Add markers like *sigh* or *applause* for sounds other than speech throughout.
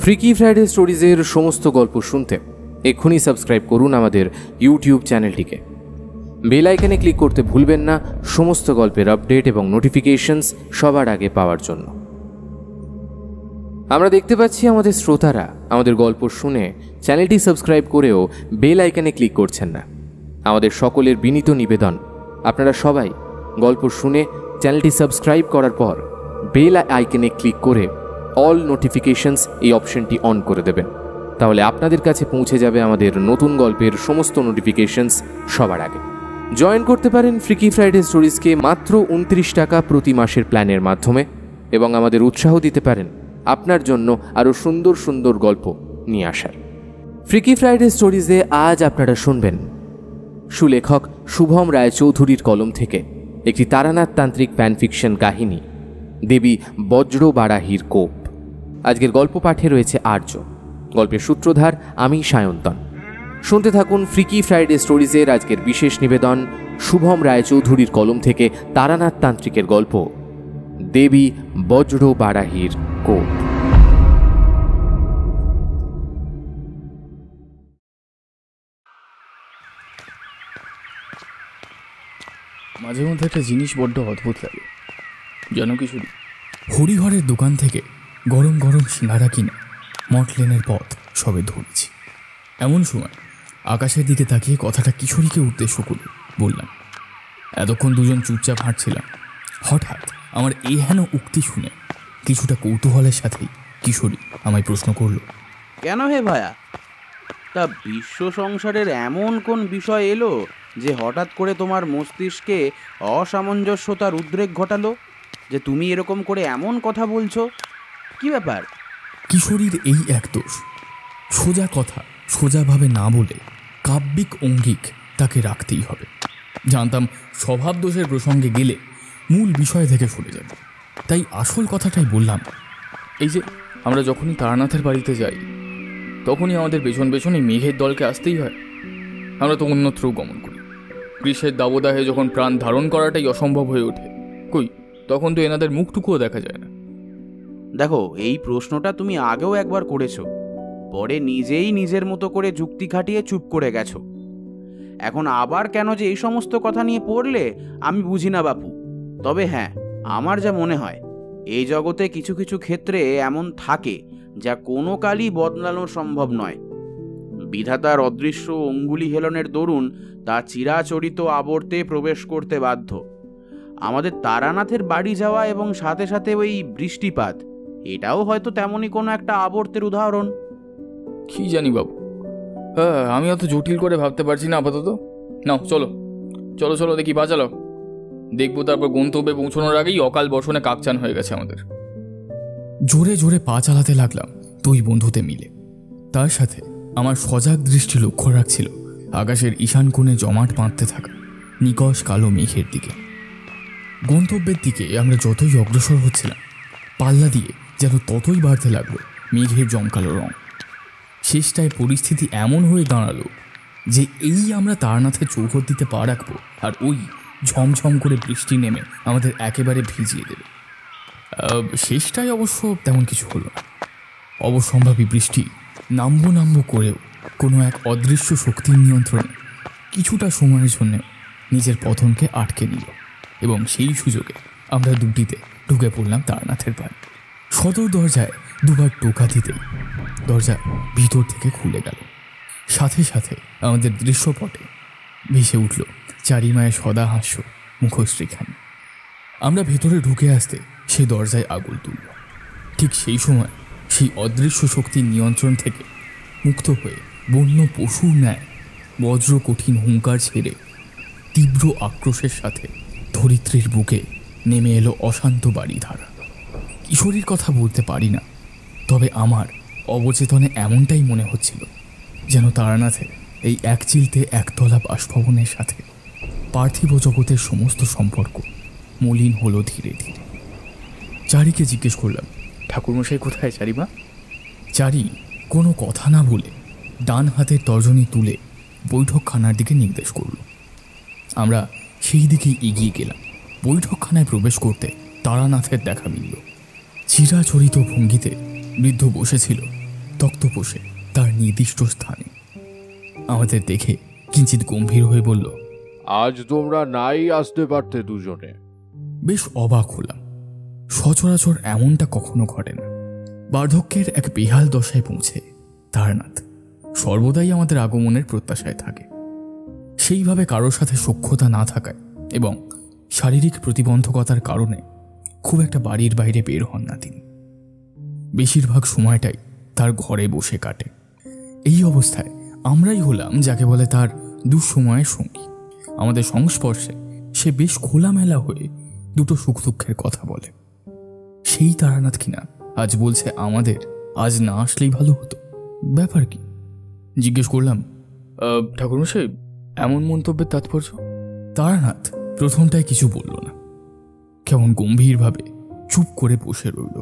Freaky Friday স্টোরিজের সমস্ত গল্প শুনতে এক্ষুনি সাবস্ক্রাইব করুন আমাদের ইউটিউব চ্যানেলটিকে বেল আইকনে ক্লিক করতে ভুলবেন না, সমস্ত গল্পের আপডেট এবং নোটিফিকেশনস সবার আগে পাওয়ার জন্য। আমরা দেখতে পাচ্ছি আমাদের শ্রোতারা আমাদের গল্প শুনে চ্যানেলটি সাবস্ক্রাইব করেও বেল আইকনে ক্লিক করছেন না। আমাদের সকলের বিনীত নিবেদন, আপনারা সবাই গল্প শুনে চ্যানেলটি সাবস্ক্রাইব করার পর বেল আইকনে ক্লিক করে অল নোটিফিকেশনস এই অপশনটি অন করে দেবেন। তাহলে আপনাদের কাছে পৌঁছে যাবে আমাদের নতুন গল্পের সমস্ত নোটিফিকেশনস সবার আগে। জয়েন করতে পারেন ফ্রিকি ফ্রাইডে স্টোরিজকে মাত্র উনত্রিশ টাকা প্রতি মাসের প্ল্যানের মাধ্যমে এবং আমাদের উৎসাহ দিতে পারেন আপনার জন্য আরও সুন্দর সুন্দর গল্প নিয়ে আসার। ফ্রিকি ফ্রাইডে স্টোরিজে আজ আপনারা শুনবেন। সুলেখক শুভম রায়চৌধুরীর কলম থেকে একটি তারানাথ তান্ত্রিক ফ্যানফিকশন কাহিনী, দেবী বজ্র বারাহির কোপ। আজকের গল্প পাঠে রয়েছে আর্য। গল্পের সূত্রধার আমি সায়ন্তন। শুনতে থাকুন ফ্রিকি ফ্রাইডে স্টোরিজের আজকের বিশেষ নিবেদন শুভম রায়চৌধুরীর কলম থেকে তারানাথ তান্ত্রিকের গল্প দেবী বজ্র বারাহির কোপ। মাঝে মধ্যে একটা জিনিস বড্ড অদ্ভুত লাগে। যেন কিছু হরিহরের দোকান থেকে গরম গরম সিঙ্গারা কিনে মটলেনের পথ সবে ধরেছি। এমন সময় আকাশের দিকে তাকিয়ে কথাটা কিশোরীকে উদ্দেশ্য করে বললাম, এতক্ষণ দুজন চুপচাপ হাঁটছিলাম। হঠাৎ আমার এই হেন উক্তি শুনে কিছুটা কৌতূহলের সাথেই কিশোরী আমায় প্রশ্ন করল, কেন হে ভায়া? তা বিশ্ব সংসারের এমন কোন বিষয় এলো যে হঠাৎ করে তোমার মস্তিষ্কে অসামঞ্জস্যতার উদ্রেক ঘটালো? যে তুমি এরকম করে এমন কথা বলছো? কি ব্যাপার? কিশোরীর এই এক দোষ। সোজা কথা, সোজাভাবে না বলে কাব্যিক অঙ্গিক তাকে রাখতেই হবে। জানতাম স্বভাব দোষের প্রসঙ্গে গেলে মূল বিষয় থেকে সরে যাবে। তাই আসল কথাটাই বললাম, এই যে আমরা যখনই তারানাথের বাড়িতে যাই, তখনই আমাদের পেছন পেছন এই মেঘের দলকে আসতেই হয়। আমরা তো অন্যত্রও গমন করি। গ্রীষ্মের দাবদাহে যখন প্রাণ ধারণ করাটাই অসম্ভব হয়ে ওঠে। কই, তখন তো এনাদের মুখটুকুও দেখা যায় না। দেখো, এই প্রশ্নটা তুমি আগেও একবার করেছ। পরে নিজেই নিজের মতো করে যুক্তি খাটিয়ে চুপ করে গেছো। এখন আবার কেন যে এই সমস্ত কথা নিয়ে পড়লে, আমি বুঝি না বাপু। তবে হ্যাঁ আমার যা মনে হয়, এই জগতে কিছু কিছু ক্ষেত্রে এমন থাকে, যা কোনো কালই বদলানো সম্ভব নয়। বিধাতার অদৃশ্য অঙ্গুলি হেলনের দরুন তা চিরাচরিত আবর্তে প্রবেশ করতে বাধ্য। আমাদের তারানাথের বাড়ি যাওয়া এবং সাথে সাথে ওই বৃষ্টিপাত এটাও হয়তো তেমনই কোনো একটা আবর্তের উদাহরণ। কি জানি বাবু। হ্যাঁ আমি অত জটিল করে ভাবতে পারছি না আপাতত। নাও, চলো। চলো চলো, দেখি বাঁচালো দেখব তারপর গন্তব্যে পৌঁছানোর আগেই অকাল বর্ষণে কাকচান হয়ে গেছে আমাদের। জোরে জোরে পা চালাতে লাগলাম দুই বন্ধুতে মিলে। তার সাথে আমার সজাগ দৃষ্টি লক্ষ্য রাখছিল আকাশের ঈশান কোণে জমাট বাঁধতে থাকা নিকশ কালো মেঘের দিকে। গন্তব্যের দিকে আমরা যতই অগ্রসর হচ্ছিলাম, পাল্লা দিয়ে যেন ততই বাড়তে লাগল, মেঘের জমকালো রং। শেষটায় পরিস্থিতি এমন হয়ে দাঁড়াল যে এই আমরা তারনাথে চৌহদ দিতে পা রাখব আর ওই ঝমঝম করে বৃষ্টি নেমে আমাদের একেবারে ভিজিয়ে দেবে। শেষটায় অবশ্য তেমন কিছু হলো না। অবসম্ভাবী বৃষ্টি নামবো নামবো করেও কোনো এক অদৃশ্য শক্তির নিয়ন্ত্রণে কিছুটা সময়ের জন্য নিজের পতনকে আটকে নিল এবং সেই সুযোগে আমরা দুটিতে ঢুকে পড়লাম তারনাথের বাড়ি। সদর দরজায় দুবার টোকা দিতেই দরজা ভিতর থেকে খুলে গেল। সাথে সাথে আমাদের দৃশ্যপটে ভেসে উঠল চারিমায়ের সদা হাস্য মুখশ্রীখানি আমরা ভেতরে ঢুকে আসতে সে দরজায় আগুল তুলল। ঠিক সেই সময় সেই অদৃশ্য শক্তির নিয়ন্ত্রণ থেকে মুক্ত হয়ে বন্য পশুর ন্যায় বজ্র কঠিন হুঙ্কার ছেড়ে তীব্র আক্রোশের সাথে ধরিত্রীর বুকে নেমে এলো অশান্ত বাড়িধারা। কিশোরীর কথা বলতে পারি না। তবে আমার অবচেতনে এমনটাই মনে হচ্ছিল, যেন তারানাথে এই এক চিলতে একতলা বাসভবনের সাথে পার্থিব জগতের সমস্ত সম্পর্ক মলিন হলো ধীরে ধীরে। চারিকে জিজ্ঞেস করলাম, ঠাকুরমশাই কোথায় চারিমা? চারি কোনো কথা না বলে ডান হাতের তর্জনী তুলে বৈঠকখানার দিকে নির্দেশ করল। আমরা সেই দিকেই এগিয়ে গেলাম। বৈঠকখানায় প্রবেশ করতে তারানাথের দেখা মিলল। চিরাচরিত ভঙ্গিতে বৃদ্ধ বসেছিল তক্তপোষে তার নির্দিষ্ট স্থানে। আমাদের দেখে কিঞ্চিত গম্ভীর হয়ে বলল আজ তোমরা নাই আসতে পারতে দুজনে। বেশ অবাক হলাম। সচরাচর এমনটা কখনো ঘটে না। বার্ধক্যের এক বেহাল দশায় পৌঁছে তারনাথ সর্বদাই আমাদের আগমনের প্রত্যাশায় থাকে। সেইভাবে কারোর সাথে সখ্যতা না থাকায় এবং শারীরিক প্রতিবন্ধকতার কারণে খুব একটা বাড়ির বাইরে বের হন না তিনি। বেশিরভাগ সময়টাই তার ঘরে বসে কাটে। এই অবস্থায় আমরাই হলাম যাকে বলে তার দুঃসময়ের সঙ্গী। আমাদের সংস্পর্শে সে বেশ খোলামেলা হয়ে দুটো সুখ দুঃখের কথা বলে। সেই তারানাথ কিনা আজ বলছে আমাদের আজ না আসলেই ভালো হতো। ব্যাপার কি? জিজ্ঞেস করলাম ঠাকুরমশাই, এমন মন্তব্যের তাৎপর্য? তারানাথ প্রথমটায় কিছু বলল না। কেমন গম্ভীরভাবে চুপ করে বসে রইল।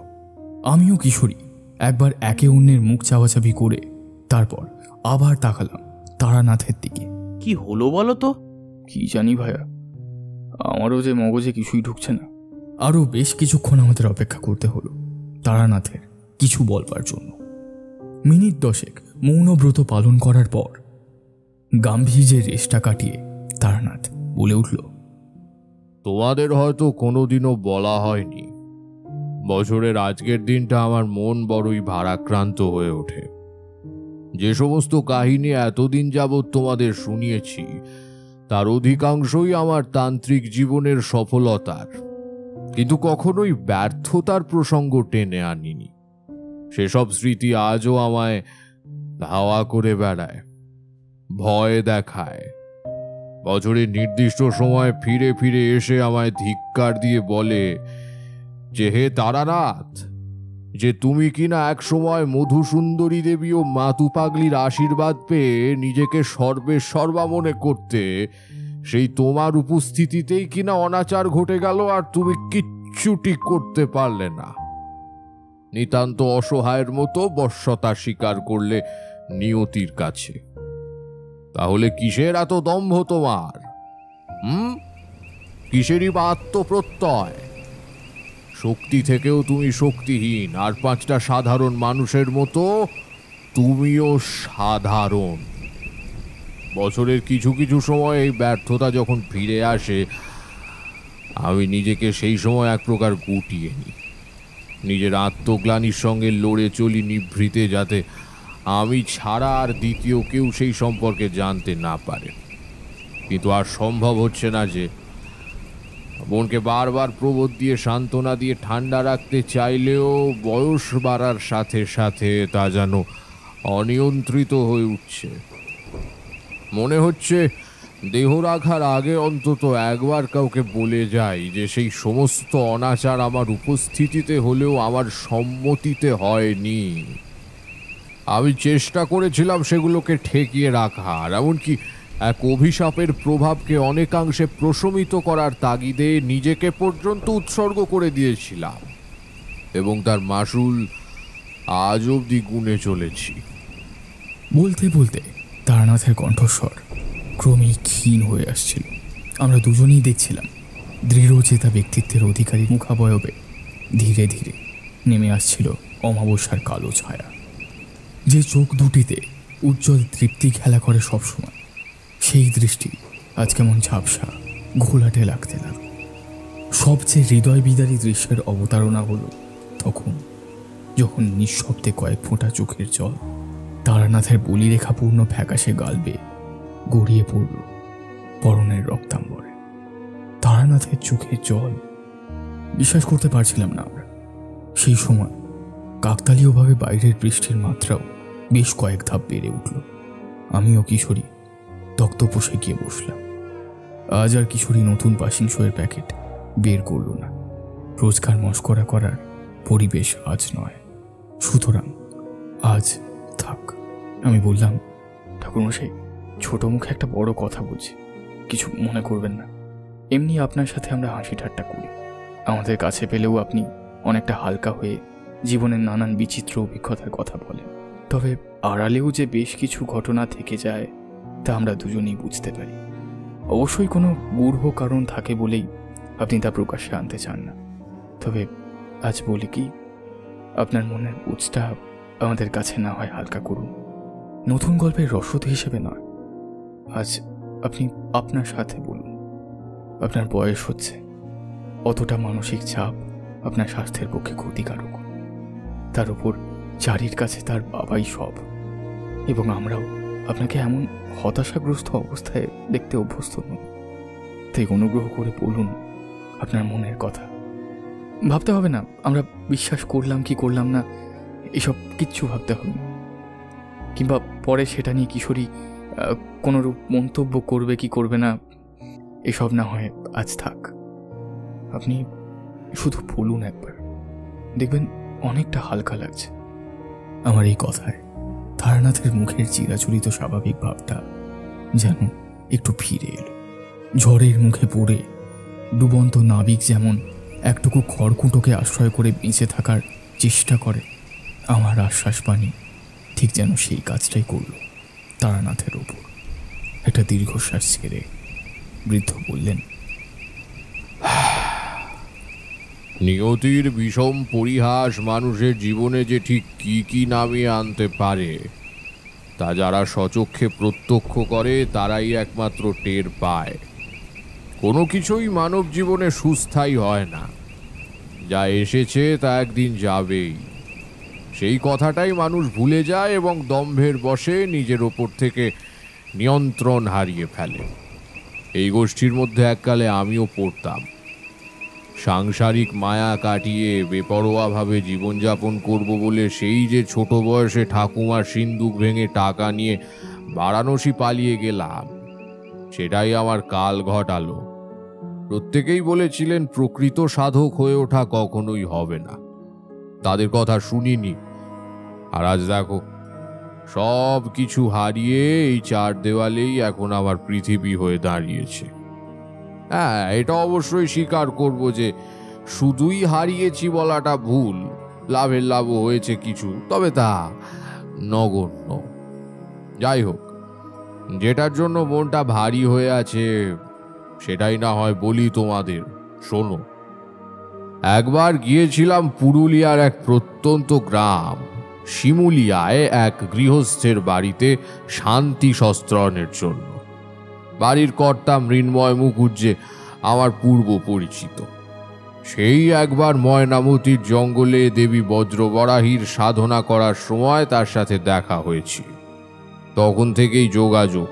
আমিও কিশোরী একবার একে অন্যের মুখ চাওয়াচাবি করে তারপর আবার তাকালাম তারানাথের দিকে। কি হলো বলো তো? কি জানি ভাইয়া আমারও যে মগজে কিছুই ঢুকছে না। আরও বেশ কিছুক্ষণ আমাদের অপেক্ষা করতে হলো তারানাথের কিছু বলবার জন্য। মিনিট দশেক মৌনব্রত পালন করার পর গাম্ভীর্যের রেশটা কাটিয়ে তারানাথ বলে উঠল তোমাদের হয়তো কোনোদিনও বলা হয়নি। বছরের আজকের দিনটা আমার মন বড়ই ভারাক্রান্ত হয়ে ওঠে। যে সমস্ত কাহিনী এতদিন যাবৎ তোমাদের শুনিয়েছি, তার অধিকাংশই আমার তান্ত্রিক জীবনের সফলতার। কিন্তু কখনোই ব্যর্থতার প্রসঙ্গ টেনে আনিনি। সেসব স্মৃতি আজও আমায় ধাওয়া করে বেড়ায়, ভয় দেখায়। বছরের নির্দিষ্ট সময় ফিরে ফিরে এসে আমায় ধিক্কার দিয়ে বলে, যে হে তারানাথ, যে তুমি কিনা এক সময় মধুসুন্দরী দেবী ও মাতু পাগলির আশীর্বাদ পেয়ে নিজেকে সর্বে সর্বা মনে করতে, সেই তোমার উপস্থিতিতেই কিনা অনাচার ঘটে গেল আর তুমি কিচ্ছুটি করতে পারলে না। নিতান্ত অসহায়ের মতো বর্ষতা স্বীকার করলে নিয়তির কাছে। তাহলে কিসের এত দম্ভ তোমার? হুম? কিসেরই বা আত্মপ্রত্যয়? শক্তি থেকেও তুমি শক্তিহীন, আর পাঁচটা সাধারণ মানুষের মতো তুমিও সাধারণ। বছরের কিছু কিছু সময় এই ব্যর্থতা যখন ফিরে আসে, আমি নিজেকে সেই সময় এক প্রকার গুটিয়ে নিই। নিজের আত্মগ্লানির সঙ্গে লড়ে চলি নিভৃতে যাতে আমি ছাড়া আর দ্বিতীয় কেউ সেই সম্পর্কে জানতে না পারে। কিন্তু আর সম্ভব হচ্ছে না যে বোনকে বারবার প্রবোধ দিয়ে, সান্ত্বনা দিয়ে, ঠান্ডা রাখতে চাইলেও বয়স বাড়ার সাথে সাথে তা যেন অনিয়ন্ত্রিত হয়ে উঠছে। মনে হচ্ছে দেহ রাখার আগে অন্তত একবার কাউকে বলে যাই যে সেই সমস্ত অনাচার আমার উপস্থিতিতে হলেও আমার সম্মতিতে হয়নি। আমি চেষ্টা করেছিলাম সেগুলোকে ঠেকিয়ে রাখার, এমনকি এক অভিশাপের প্রভাবকে অনেকাংশে প্রশমিত করার তাগিদে নিজেকে পর্যন্ত উৎসর্গ করে দিয়েছিলাম। এবং তার মাসুল আজ অবধি গুনে চলেছি। বলতে বলতে তারানাথের কণ্ঠস্বর ক্রমেই ক্ষীণ হয়ে আসছিল। আমরা দুজনেই দেখছিলাম দৃঢ়চেতা ব্যক্তিত্বের অধিকারী মুখাবয়বে ধীরে ধীরে নেমে আসছিল অমাবস্যার কালো ছায়া। যে চোখ দুটিতে উজ্জ্বল তৃপ্তি খেলা করে সবসময়, সেই দৃষ্টি আজ কেমন ঝাপসা, ঘোলাটে লাগতে লাগল। সবচেয়ে হৃদয় বিদারী দৃশ্যের অবতারণা হলো তখন যখন নিঃশব্দে কয়েক ফোঁটা চোখের জল তারানাথের বলিরেখাপূর্ণ ফ্যাকাশে গালবে গড়িয়ে পড়ল পরনের রক্তাম্বরে। তারানাথের চোখের জল, বিশ্বাস করতে পারছিলাম না আমরা। সেই সময় কাকতালীয়ভাবে বাইরের বৃষ্টির মাত্রাও বেশ কয়েক ধাপ বেড়ে উঠল। আমিও কিশোরী তক্তপোষে গিয়ে বসলাম। আজ আর কিশোরী নতুন পাসিং শোয়ের প্যাকেট বের করল না। রোজকার মস্করা করার পরিবেশ আজ নয়, সুতরাং আজ থাক। আমি বললাম, ঠাকুরমশাই, ছোট মুখে একটা বড় কথা বলছি, কিছু মনে করবেন না। এমনি আপনার সাথে আমরা হাসি ঠাট্টা করি। আমাদের কাছে পেলেও আপনি অনেকটা হালকা হয়ে জীবনের নানান বিচিত্র অভিজ্ঞতার কথা বলেন। তবে আড়ালেও যে বেশ কিছু ঘটনা থেকে যায়, তা আমরা দুজনেই বুঝতে পারি। অবশ্যই কোনো গূঢ় কারণ থাকে বলেই আপনি তা প্রকাশ্যে আনতে চান না। তবে আজ বলি কি, আপনার মনের বুঝটা আমাদের কাছে না হয় হালকা করুন। নতুন গল্পের রসদ হিসেবে নয়। আজ আপনি আপনার সাথে বলুন, আপনার বয়স হচ্ছে, অতটা মানসিক চাপ আপনার স্বাস্থ্যের পক্ষে ক্ষতিকারক। তার উপর চারির কাছে তার বাবাই সব। এবং আমরাও আপনাকে এমন হতাশাগ্রস্ত অবস্থায় দেখতে অভ্যস্ত নই। তাই অনুগ্রহ করে বলুন আপনার মনের কথা। ভাবতে হবে না, আমরা বিশ্বাস করলাম কি করলাম না, এসব কিচ্ছু ভাবতে হবে না। কিংবা পরে সেটা নিয়ে কিশোরী কোনোরূপ মন্তব্য করবে কি করবে না, এসব না হয় আজ থাক। আপনি শুধু বলুন একবার। দেখবেন অনেকটা হালকা লাগছে। আমার এই কথায় তারানাথের মুখের চিরাচরিত স্বাভাবিক ভাবটা যেন একটু ফিরে এলো। ঝড়ের মুখে পড়ে ডুবন্ত নাবিক যেমন একটুকু খড়কুটোকে আশ্রয় করে বেঁচে থাকার চেষ্টা করে, আমার আশ্বাস পানি ঠিক যেন সেই কাজটাই করল তারানাথের ওপর। একটা দীর্ঘশ্বাস ছেড়ে বৃদ্ধ বললেন নিয়তির বিষম পরিহাস মানুষের জীবনে যে ঠিক কি কি নামিয়ে আনতে পারে, তা যারা সচক্ষে প্রত্যক্ষ করে, তারাই একমাত্র টের পায়। কোনো কিছুই মানব জীবনে সুস্থায়ী হয় না। যা এসেছে, তা একদিন যাবেই। সেই কথাটাই মানুষ ভুলে যায় এবং দম্ভের বসে নিজের ওপর থেকে নিয়ন্ত্রণ হারিয়ে ফেলে। এই গোষ্ঠীর মধ্যে এককালে আমিও পড়তাম। সাংসারিক মায়া কাটিয়ে বেপরোয়াভাবে জীবনযাপন করব বলে সেই যে ছোট বয়সে ঠাকুমার সিন্দুক ভেঙে টাকা নিয়ে বারাণসী পালিয়ে গেলাম, সেটাই আমার কাল ঘটালো। প্রত্যেকেই বলেছিলেন, প্রকৃত সাধক হয়ে ওঠা কখনোই হবে না। তাদের কথা শুনিনি। আর আজ দেখো সব কিছু হারিয়ে এই চার দেওয়ালেই এখন আমার পৃথিবী হয়ে দাঁড়িয়েছে। হ্যাঁ এটা অবশ্যই স্বীকার করব যে শুধুই হারিয়েছি বলাটা ভুল। লাভের লাভও হয়েছে কিছু, তবে তা নগণ্য। যাই হোক, যেটার জন্য মনটা ভারী হয়ে আছে, সেটাই না হয় বলি তোমাদের। শোনো, একবার গিয়েছিলাম পুরুলিয়ার এক প্রত্যন্ত গ্রাম। শিমুলিয়ায় এক গৃহস্থের বাড়িতে শান্তি সস্ত্রণের জন্য। বাড়ির কর্তা মৃন্ময় মুখুজ্জে আমার পূর্ব পরিচিত। সেই একবার ময়নামতির জঙ্গলে দেবী বজ্রবরাহীর সাধনা করার সময় তার সাথে দেখা হয়েছিল তখন থেকেই যোগাযোগ।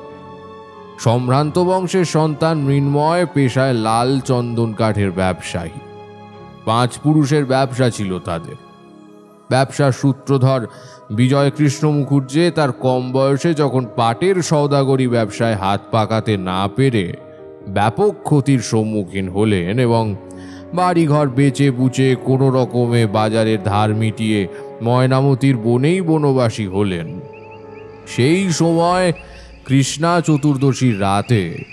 সম্ভ্রান্ত বংশের সন্তান মৃন্ময় পেশায় লাল চন্দন কাঠের ব্যবসায়ী। পাঁচ পুরুষের ব্যবসা ছিল তাদের। ব্যবসার সূত্রধর। বিজয় কৃষ্ণ মুখুজ্জে তার কম বয়সে যখন পাটের সওদাগরি ব্যবসায় হাত পাকাতে না পেরে ব্যাপক ক্ষতির সম্মুখীন হলেন এবং বাড়িঘর বেচে বুচে কোনো রকমে বাজারের ধার মিটিয়ে ময়নামতির বনেই বনবাসী হলেন। সেই সময় কৃষ্ণা চতুর্দশীর রাতে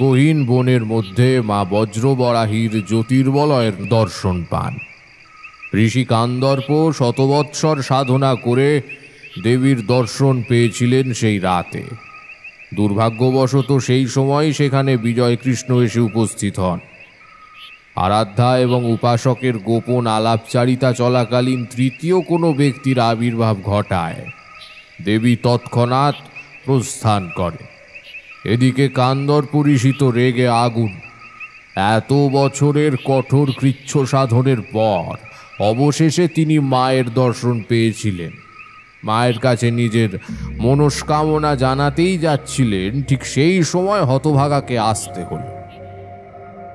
গহীন বনের মধ্যে মা বজ্রবরাহীর জ্যোতির্বলয়ের দর্শন পান। ঋষি কান্দর্প শতবৎসর সাধনা করে দেবীর দর্শন পেয়েছিলেন সেই রাতে। দুর্ভাগ্যবশত সেই সময় সেখানে বিজয় কৃষ্ণ এসে উপস্থিত হন। আরাধ্যা এবং উপাসকের গোপন আলাপচারিতা চলাকালীন তৃতীয় কোনো ব্যক্তির আবির্ভাব ঘটায়। দেবী তৎক্ষণাৎ প্রস্থান করে। এদিকে কান্দর পরিষিত রেগে আগুন। এত বছরের কঠোর কৃচ্ছ সাধনের পর অবশেষে তিনি মায়ের দর্শন পেয়েছিলেন। মায়ের কাছে নিজের মনস্কামনা জানাতেই যাচ্ছিলেন, ঠিক সেই সময় হতভাগাকে আসতে হলো।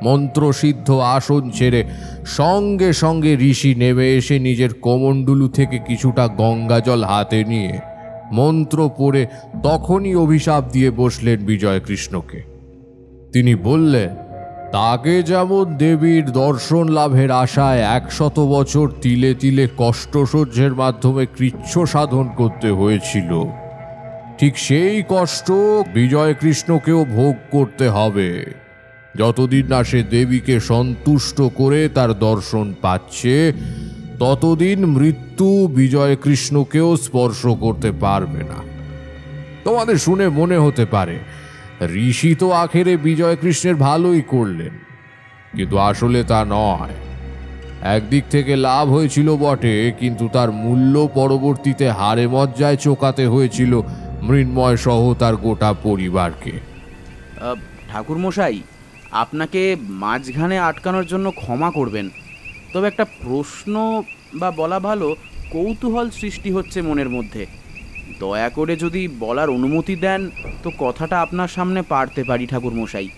মন্ত্রসিদ্ধ আসন ছেড়ে সঙ্গে সঙ্গে ঋষি নেমে এসে নিজের কোমণ্ডুলু থেকে কিছুটা গঙ্গাজল হাতে নিয়ে মন্ত্র পড়ে তখনই অভিশাপ দিয়ে বসলেন বিজয় কৃষ্ণকে তিনি বললেন তাকে যেমন দেবীর দর্শন লাভের আশায় একশত বছর তিলে তিলে কষ্ট সহ্যের মাধ্যমে কৃচ্ছ সাধন করতে হয়েছিল, ঠিক সেই কষ্ট বিজয় কৃষ্ণকেও ভোগ করতে হবে। যতদিন না সে দেবীকে সন্তুষ্ট করে তার দর্শন পাচ্ছে, ততদিন মৃত্যু বিজয় কৃষ্ণকেও স্পর্শ করতে পারবে না। তোমাদের শুনে মনে হতে পারে ঋষি তো আখেরে বিজয় কৃষ্ণের ভালোই করলেন। কিন্তু আসলে তা নয়। একদিক থেকে লাভ হয়েছিল বটে কিন্তু তার মূল্য পরবর্তীতে হারে মজ্জায় চোকাতে হয়েছিল মৃন্ময় সহ তার গোটা পরিবারকে। আহ, ঠাকুরমশাই আপনাকে মাঝখানে আটকানোর জন্য ক্ষমা করবেন। তবে একটা প্রশ্ন বা বলা ভালো কৌতূহল সৃষ্টি হচ্ছে মনের মধ্যে। দয়া করে যদি বলার অনুমতি দেন, তো কথাটা আপনার সামনে পারতে পারি, ঠাকুরমশাই।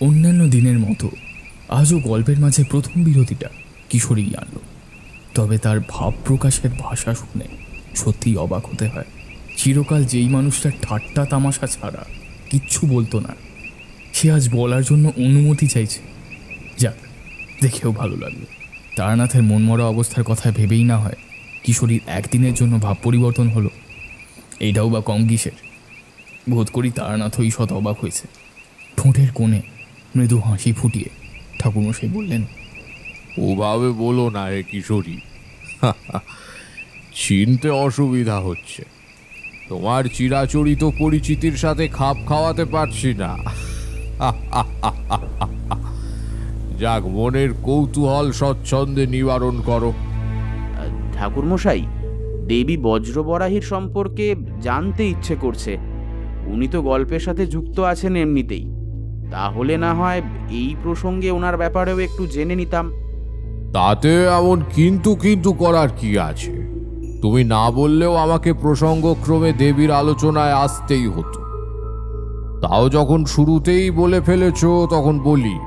অন্যান্য দিনের মতো, আজও গল্পের মাঝে প্রথম বিরতিটা কিশোরী আনল। তবে তার ভাব প্রকাশের ভাষা শুনে সত্যিই অবাক হতে হয়। চিরকাল যেই মানুষটা ঠাট্টা তামাশা ছাড়া কিচ্ছু বলতো না। সে আজ বলার জন্য অনুমতি চাইছে। যাক, দেখেও ভালো লাগল। তারানাথের মনমরা অবস্থার কথা ভেবেই না হয় কিশোরীর একদিনের জন্য ভাব পরিবর্তন হলো। এইটাও বা কম কিসের? বোধ করি তারানাথ শত অবাক হয়েছে। ঠোঁটের কোণে মৃদু হাসি ফুটিয়ে ঠাকুরমশাই বললেন ওভাবে বলো না হে কিশোরী। চিনতে অসুবিধা হচ্ছে। তোমার চিরাচরিত পরিচিতির সাথে খাপ খাওয়াতে পারছি না। যাক মনের কৌতূহল স্বচ্ছন্দে নিবারণ করো। ঠাকুরমশাই দেবী বজ্রবরাহীর সম্পর্কে জানতে ইচ্ছে করছে। উনি তো গল্পের সাথে যুক্ত আছেন এমনিতেই। তাহলে না হয় এই প্রসঙ্গে ওনার ব্যাপারেও একটু জেনে নিতাম। তাতে এমন কিন্তু কিন্তু করার কি আছে? তুমি না বললেও আমাকে প্রসঙ্গক্রমে দেবীর আলোচনায় আসতেই হতো। তাও যখন শুরুতেই বলে ফেলেছ, তখন বলি,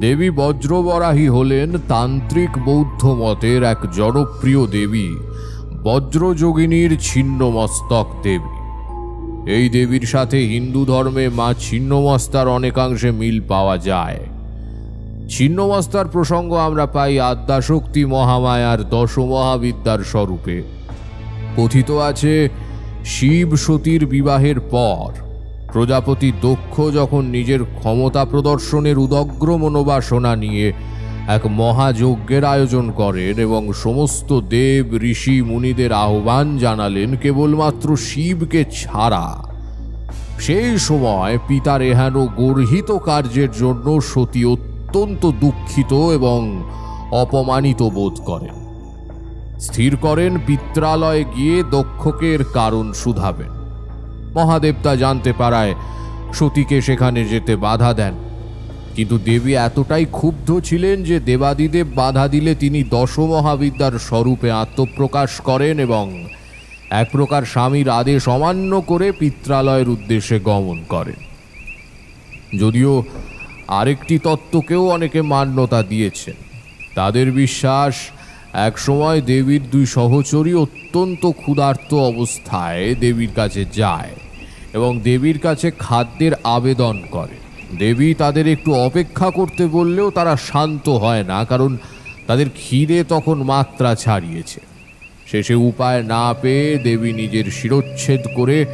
দেবী বজ্রবরাহী হলেন তান্ত্রিক বৌদ্ধ মতের এক জনপ্রিয় দেবী বজ্রযোগিনীর ছিন্নমস্তক দেবী। এই দেবীর সাথে হিন্দু ধর্মে মা ছিন্নমস্তার অনেকাংশে মিল পাওয়া যায়। ছিন্নমস্তার প্রসঙ্গ আমরা পাই আদ্যাশক্তি মহামায়ার দশ মহাবিদ্যার স্বরূপে। কথিত আছে, শিব সতীর বিবাহের পর প্রজাপতি দক্ষ যখন নিজের ক্ষমতা প্রদর্শনের উদগ্র মনোবাসনা নিয়ে এক মহাযজ্ঞের আয়োজন করেন এবং সমস্ত দেব ঋষি মুনিদের আহ্বান জানালেন কেবলমাত্র শিবকে ছাড়া। সেই সময় পিতার এহেন গর্হিত কার্যের জন্য সতী অত্যন্ত দুঃখিত এবং অপমানিত বোধ করেন। স্থির করেন, পিত্রালয়ে গিয়ে দক্ষকের কারণ শুধাবেন। মহাদেব তা জানতে পারায় সতীকে সেখানে যেতে বাধা দেন। কিন্তু দেবী এতটাই ক্ষুব্ধ ছিলেন যে দেবাদিদেব বাধা দিলে তিনি দশ মহাবিদ্যার স্বরূপে আত্মপ্রকাশ করেন এবং এক প্রকার স্বামীর আদেশ অমান্য করে পিত্রালয়ের উদ্দেশ্যে গমন করেন। যদিও আরেকটি তত্ত্বকেও অনেকে মান্যতা দিয়েছেন। তাদের বিশ্বাস একসময় দেবীর দুই সহচরী অত্যন্ত ক্ষুধার্ত অবস্থায় দেবীর কাছে যায় এবং দেবীর কাছে খাদ্যের আবেদন করে দেবী তাদের একটু অপেক্ষা করতে বললেও তারা শান্ত হয় না, কারণ তাদের খিদে তখন মাত্রা ছাড়িয়েছে। শেষে উপায় না পেয়ে দেবী নিজের শিরচ্ছেদ করে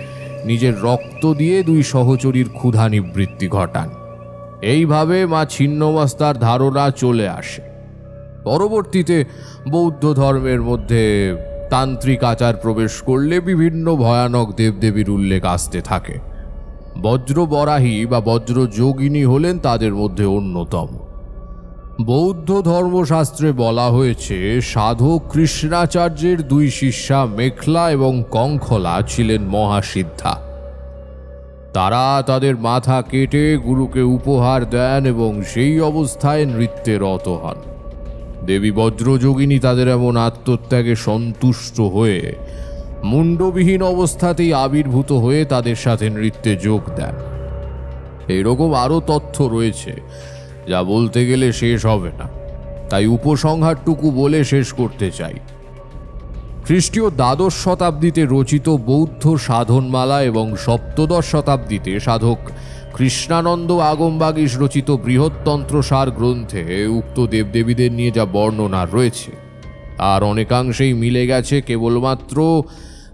নিজের রক্ত দিয়ে দুই সহচরীর ক্ষুধা নিবৃত্তি ঘটান। এইভাবে মা ছিন্নমাস্তার ধারণা চলে আসে। পরবর্তীতে বৌদ্ধ ধর্মের মধ্যে তান্ত্রিক আচার প্রবেশ করলে বিভিন্ন ভয়ানক দেবদেবীর উল্লেখ আসতে থাকে। বজ্র বরাহী বা বজ্র যোগিনী হলেন তাদের মধ্যে অন্যতম। বৌদ্ধ ধর্মশাস্ত্রে বলা হয়েছে সাধু কৃষ্ণাচার্যের দুই শিষ্যা মেখলা এবং কঙ্খলা ছিলেন মহাসিদ্ধা। তারা তাদের মাথা কেটে গুরুকে উপহার দেন এবং সেই অবস্থায় নৃত্যে রত হন। দেবী বজ্রযোগিনী তাদের এমন আত্মত্যাগে সন্তুষ্ট হয়ে মুন্ডবিহীন অবস্থাতেই আবির্ভূত হয়ে তাদের সাথে নৃত্যে যোগ দেন। এরকম আরও তথ্য রয়েছে, যা বলতে গেলে শেষ হবে না। তাই উপসংহারটুকু বলে শেষ করতে চাই। খ্রিস্টীয় দ্বাদশ শতাব্দীতে রচিত বৌদ্ধ সাধনমালা এবং সপ্তদশ শতাব্দীতে সাধক কৃষ্ণানন্দ আগমবাগীশ রচিত বৃহত্তন্ত্রসার গ্রন্থে উক্ত দেবদেবীদের নিয়ে যা বর্ণনা রয়েছে আর অনেকাংশেই মিলে গেছে কেবলমাত্র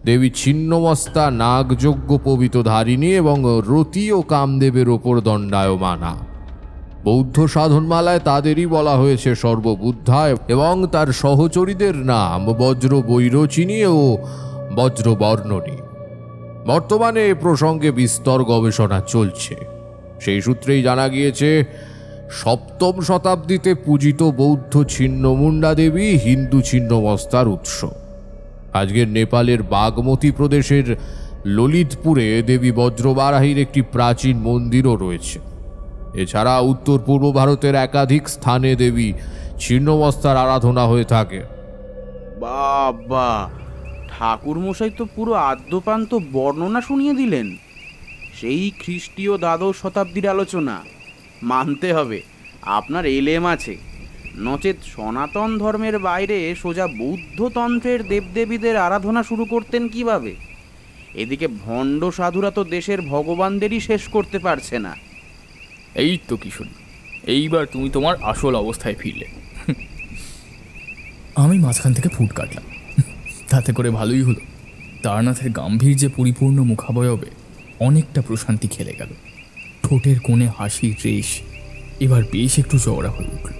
দেবী ছিন্নমস্তা নাগযজ্ঞ পবিত ধারিণী এবং রতি ও কামদেবের ওপর দণ্ডায়মানা। বৌদ্ধ সাধনমালায় তাদেরই বলা হয়েছে সর্ববুদ্ধা এবং তার সহচরীদের নাম বজ্র বৈরচিনী ও বজ্রবর্ণনী। বর্তমানে এ প্রসঙ্গে বিস্তর গবেষণা চলছে। সেই সূত্রেই জানা গিয়েছে, সপ্তম শতাব্দীতে পূজিত বৌদ্ধ ছিন্নমুন্ডা দেবী হিন্দু ছিন্নমস্তার উৎস। আজকের নেপালের বাগমতী প্রদেশের ললিতপুরে দেবী বজ্রবারাহীর একটি প্রাচীন মন্দিরও রয়েছে। এছাড়া উত্তর পূর্ব ভারতের একাধিক স্থানে দেবী ছিন্নমস্তার আরাধনা হয়ে থাকে। বাবা ঠাকুর মশাই তো পুরো আদ্যপান্ত বর্ণনা শুনিয়ে দিলেন। সেই খ্রিস্টীয় দ্বাদশ শতাব্দীর আলোচনা। মানতে হবে, আপনার এলেম আছে। নচেত সনাতন ধর্মের বাইরে সোজা বৌদ্ধতন্ত্রের দেবদেবীদের আরাধনা শুরু করতেন কীভাবে? এদিকে ভণ্ড সাধুরা তো দেশের ভগবানদেরই শেষ করতে পারছে না। এই তো কিশোর, এইবার তুমি তোমার আসল অবস্থায় ফিরলে। আমি মাঝখান থেকে ফুট কাটলাম। তাতে করে ভালোই হলো। তারনাথের গাম্ভীর্যে পরিপূর্ণ মুখাবয়বে অনেকটা প্রশান্তি খেলে গেল। ঠোঁটের কোণে হাসির রেশ এবার বেশ একটু চওড়া হয়ে উঠল।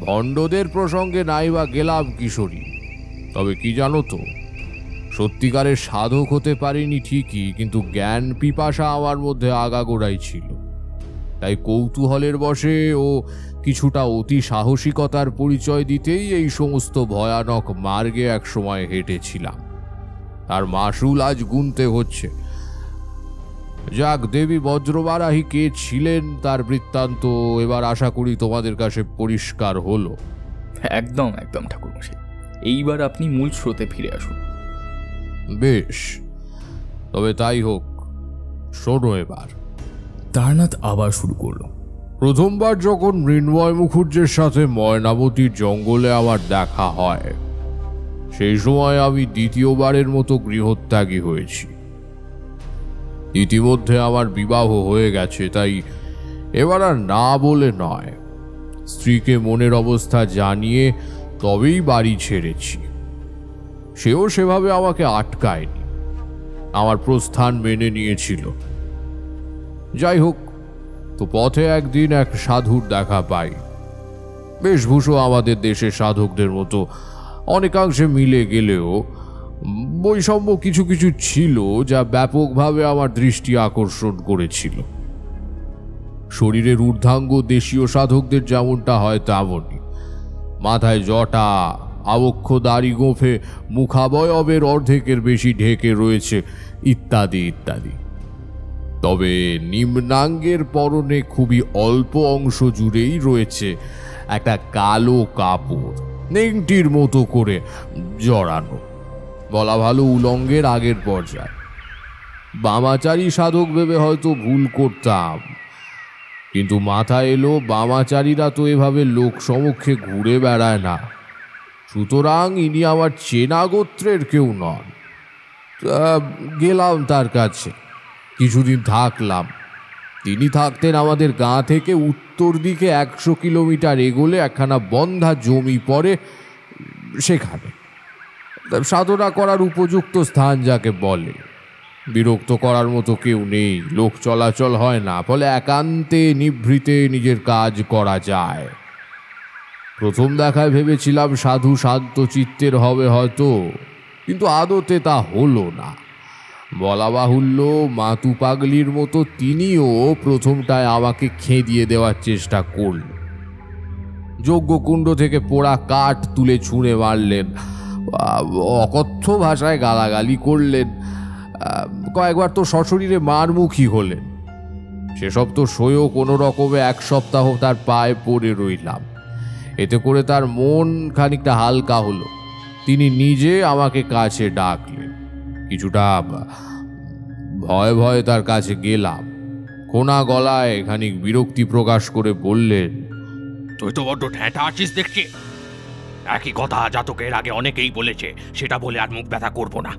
ভণ্ডদের প্রসঙ্গে নাইবা গেলাম কিশোরী। তবে কি জানো তো, সত্যিকারের সাধক হতে পারিনি ঠিকই, কিন্তু জ্ঞান পিপাসা আমার মধ্যে আগাগোড়াই ছিল। তাই কৌতূহলের বশে ও কিছুটা অতি সাহসিকতার পরিচয় দিতেই এই সমস্ত ভয়ানক মার্গে এক সময় হেঁটেছিলাম। আর মাসুল আজ গুনতে হচ্ছে। যাক দেবী বজ্রবারাহী কে ছিলেন তার বৃত্তান্ত এবার আশা করি তোমাদের কাছে পরিষ্কার হলো। একদম একদম ঠাকুরমশাই। এইবার আপনি মূল স্রোতে ফিরে আসুন। বেশ তবে তাই হোক শোনো এবার। তারনাথ আবার শুরু করল। প্রথমবার যখন মৃন্ময় মুখুজ্জের সাথে ময়নাবতীর জঙ্গলে আমার দেখা হয় সেই সময় আমি দ্বিতীয়বারের মতো গৃহত্যাগী হয়েছি। ইতিমধ্যে আমার বিবাহ হয়ে গেছে, তাই এবার আর না বলে নয়। স্ত্রীকে মনের অবস্থা জানিয়ে তবেই বাড়ি ছেড়েছি। সেও সেভাবে আমাকে আটকায়নি, আমার প্রস্থান মেনে নিয়েছিল। যাই হোক, তো পথে একদিন এক সাধুর দেখা পাই। বেশভূষা আমাদের দেশের সাধকদের মতো অনেকাংশে মিলে গেলেও বৈষম্য কিছু কিছু ছিল যা ব্যাপকভাবে আমার দৃষ্টি আকর্ষণ করেছিল। শরীরের ঊর্ধ্বাঙ্গ দেশীয় সাধকদের যেমনটা হয় তেমনই। মাথায় জটা, আবক্ষ দাড়ি গোফে, মুখাবয়বের অর্ধেকের বেশি ঢেকে রয়েছে, ইত্যাদি ইত্যাদি। তবে নিম্নাঙ্গের পরনে খুবই অল্প অংশ জুড়েই রয়েছে একটা কালো কাপড়, নেংটির মতো করে জড়ানো। বলা ভালো উলঙ্গের আগের পর্যায়ে। বামাচারী সাধক ভেবে হয়তো ভুল করতাম। কিন্তু মাথা এলো, বামাচারীরা তো এভাবে লোক সমক্ষে ঘুরে বেড়ায় না। সুতরাং ইনি আমার চেনা গোত্রের কেউ নন। গেলাম তার কাছে। কিছুদিন থাকলাম। তিনি থাকতেন আমাদের গাঁ থেকে উত্তর দিকে একশো কিলোমিটার এগোলে একখানা বন্ধা জমি পড়ে সেখানে। সাধনা করার উপযুক্ত স্থান যাকে বলে। বিরক্ত করার মতো কেউ নেই, লোক চলাচল হয় না, ফলে একান্তে নিভৃতে নিজের কাজ করা যায়। প্রথম দেখায় ভেবেছিলাম সাধু শান্ত চিত্তের হবে হয়তো, কিন্তু আদতে তা হলো না। বলা বাহুল্য, মাতু পাগলির মতো তিনিও প্রথমটায় আমাকে খেদিয়ে দেওয়ার চেষ্টা করল যজ্ঞকুণ্ড থেকে পোড়া কাঠ তুলে ছুঁড়ে মারলেন। অকথ্য ভাষায় গালাগালি করলেন। কয়েকবার তো সশরীরে মারমুখী হলেন। সেসব তো সয়েও কোনো রকমে এক সপ্তাহ তার পায়ে পড়ে রইলাম। এতে করে তার মন খানিকটা হালকা হলো। তিনি নিজে আমাকে কাছে ডাকলেন। কিছুটা ভয় ভয়ে তার কাছে গেলাম। কোনা গলায় খানিক বিরক্তি প্রকাশ করে বললেন, তুই তো বড্ড ঠ্যাঁটা আছিস দেখছি। একই কথা যা তোকে এর আগে অনেকেই বলেছে, সেটা বলে আর মুখ ব্যথা করব না।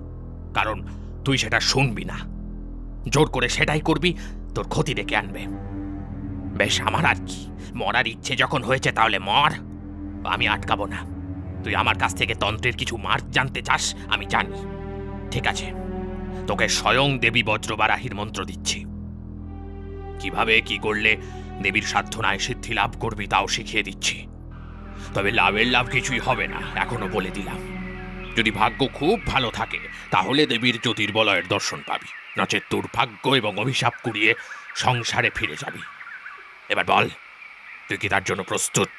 কারণ তুই সেটা শুনবি না। জোর করে সেটাই করবি, তোর ক্ষতি ডেকে আনবে। বেশ, আমার আর কি। মরার ইচ্ছে যখন হয়েছে তাহলে মর। আমি আটকাবো না। তুই আমার কাছ থেকে তন্ত্রের কিছু মার্গ জানতে চাস, আমি জানি। ঠিক আছে, তোকে স্বয়ং দেবী বজ্রবারাহির মন্ত্র দিচ্ছি। কীভাবে, কি করলে দেবীর সাধনায় সিদ্ধি লাভ করবি তাও শিখিয়ে দিচ্ছি। তবে লাভের লাভ কিছুই হবে না, এখনও বলে দিলাম। যদি ভাগ্য খুব ভালো থাকে, তাহলে দেবীর জ্যোতির্বলয়ের দর্শন পাবি। নচেত দুর্ভাগ্য এবং অভিশাপ কুড়িয়ে সংসারে ফিরে যাবি। এবার বল, তুই কি তার জন্য প্রস্তুত?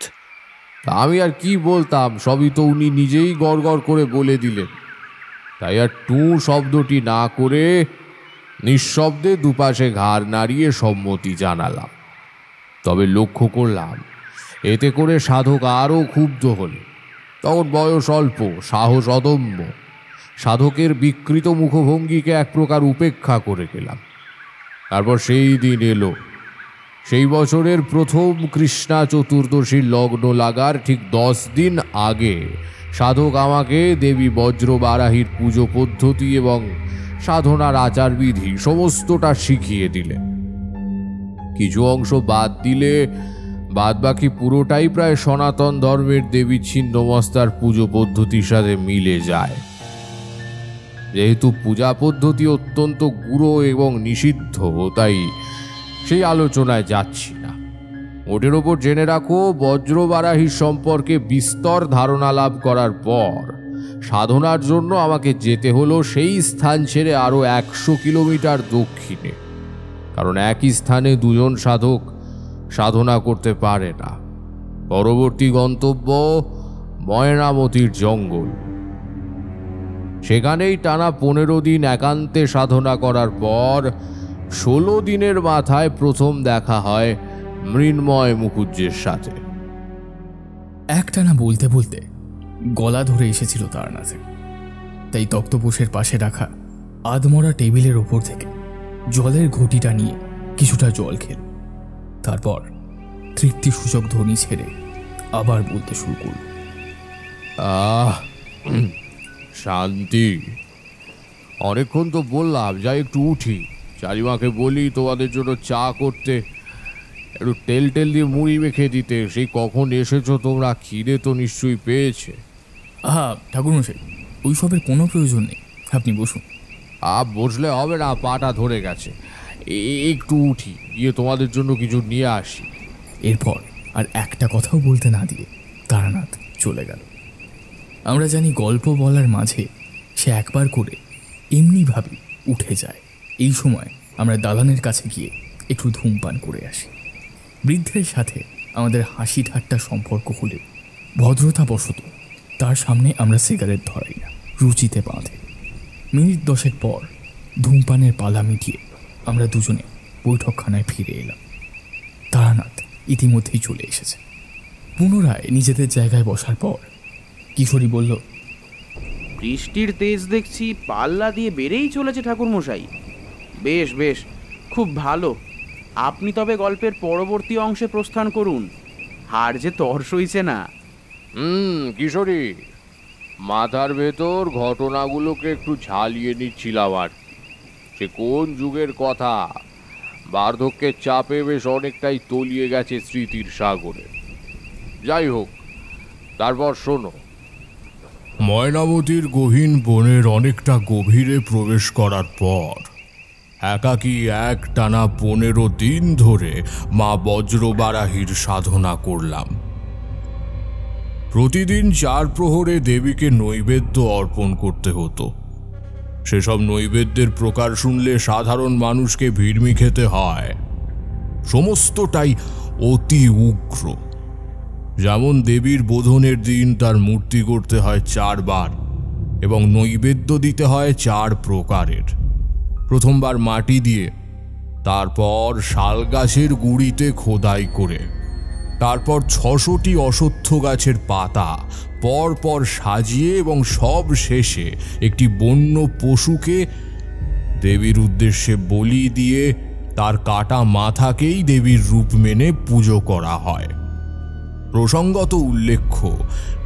আমি আর কি বলতাম, সবই তো উনি নিজেই গড় করে বলে দিলেন। তাই আর টু শব্দটি না করে নিঃশব্দে দুপাশে ঘাড় নাড়িয়ে সম্মতি জানালাম। তবে লক্ষ্য করলাম এতে করে সাধক আরও ক্ষুব্ধ হলেন তখন বয়স অল্প, সাহস অদম্য। সাধকের বিকৃত মুখভঙ্গিকে এক প্রকার উপেক্ষা করে গেলাম। তারপর সেই দিন এলো। সেই বছরের প্রথম কৃষ্ণা চতুর্দশীর লগ্ন লাগার ঠিক দশ দিন আগে সাধক আমাকে দেবী বজ্রবারাহীর পুজো পদ্ধতি এবং সাধনার আচারবিধি সমস্তটা শিখিয়ে দিলেন। কিছু অংশ বাদ দিলে বাদবাকি পুরোটাই প্রায় সনাতন ধর্মের দেবী ছিন্নমস্তার পুজো পদ্ধতির সাথে মিলে যায়। যেহেতু পূজা পদ্ধতি অত্যন্ত গুরু এবং নিষিদ্ধ, তাই সেই আলোচনায় যাচ্ছি না। ওটের ওপর জেনে রাখো বজ্রবারাহীর সম্পর্কে বিস্তর ধারণা লাভ করার পর সাধনার জন্য আমাকে যেতে হলো সেই স্থান ছেড়ে আরও একশো কিলোমিটার দক্ষিণে। কারণ একই স্থানে দুজন সাধক সাধনা করতে পারে না। পরবর্তী গন্তব্য ময়নামতির জঙ্গল। সেখানেই টানা পনেরো দিন একান্তে সাধনা করার পর ষোলো দিনের মাথায় প্রথম দেখা হয় মৃন্ময় মুখুজ্জের সাথে। একটানা বলতে বলতে গলা ধরে এসেছিল তার নাচে। তাই তক্তপোষের পাশে রাখা আদমরা টেবিলের ওপর থেকে জলের ঘটিটা নিয়ে কিছুটা জল খেল। তারপর তৃপ্তিসূচক ধ্বনি ছেড়ে আবার বলতে শুরু করল আহ শান্তি। অনেকক্ষণ তো বললাম যাই একটু উঠি। চারিমাকে বলি তোমাদের জন্য চা করতে। একটু তেল টেল দিয়ে মুড়ি মেখে দিতে। সেই কখন এসেছ তোমরা খিদে তো নিশ্চয়ই পেয়েছে। আহা ঠাকুরমশাই ওইসবের কোনো প্রয়োজন নেই। আপনি বসুন। আপ বসলে হবে না পাটা ধরে গেছে। একটু উঠি, গিয়ে তোমাদের জন্য কিছু নিয়ে আসি। এরপর আর একটা কথাও বলতে না দিয়ে তারানাথ চলে গেল। আমরা জানি গল্প বলার মাঝে সে একবার করে এমনিভাবে উঠে যায়। এই সময় আমরা দালানের কাছে গিয়ে একটু ধূমপান করে আসি। বৃদ্ধের সাথে আমাদের হাসি ঠাট্টা সম্পর্ক হলেও ভদ্রতাবশত তার সামনে আমরা সিগারেট ধরাই না, রুচিতে বাঁধে। মিনিট দশেক পর ধূমপানের পালা মিটিয়ে আমরা দুজনে বৈঠকখানায় ফিরে এলাম। তারানাথ ইতিমধ্যেই চলে এসেছে। পুনরায় নিজেদের জায়গায় বসার পর কিশোরী বলল বৃষ্টির তেজ দেখছি পাল্লা দিয়ে বেড়েই চলেছে ঠাকুরমশাই। বেশ বেশ খুব ভালো। আপনি তবে গল্পের পরবর্তী অংশে প্রস্থান করুন। হার যে তর সইছে না। হুম কিশোরী। মাথার ভেতর ঘটনাগুলোকে একটু ঝালিয়ে নিচ্ছিলাম আর কি। সে কোন যুগের কথা? বার্ধক্যের চাপে বেশ অনেকটাই তলিয়ে গেছে স্মৃতির সাগরে। যাই হোক, তারপর শোনো। ময়নামতির গহীন বনের অনেকটা গভীরে প্রবেশ করার পর, একাকী এক টানা পনেরো দিন ধরে মা বজ্রবারাহীর সাধনা করলাম। প্রতিদিন চার প্রহরে দেবীকে নৈবেদ্য অর্পণ করতে হতো। সেসব নৈবেদ্যের প্রকার শুনলে সাধারণ মানুষকে ভিড়মি খেতে হয়। সমস্তটাই অতি উগ্র। যেমন দেবীর বোধনের দিন তার মূর্তি করতে হয় চারবার এবং নৈবেদ্য দিতে হয় চার প্রকারের। প্রথমবার মাটি দিয়ে, তারপর শাল গাছের গুড়িতে খোদাই করে। তারপর ছশোটি অশ্বত্থ গাছের পাতা পর পর সাজিয়ে এবং সব শেষে একটি বন্য পশুকে দেবীর উদ্দেশ্যে বলি দিয়ে তার কাটা মাথাকেই দেবীর রূপ মেনে পুজো করা হয়। প্রসঙ্গত উল্লেখ্য,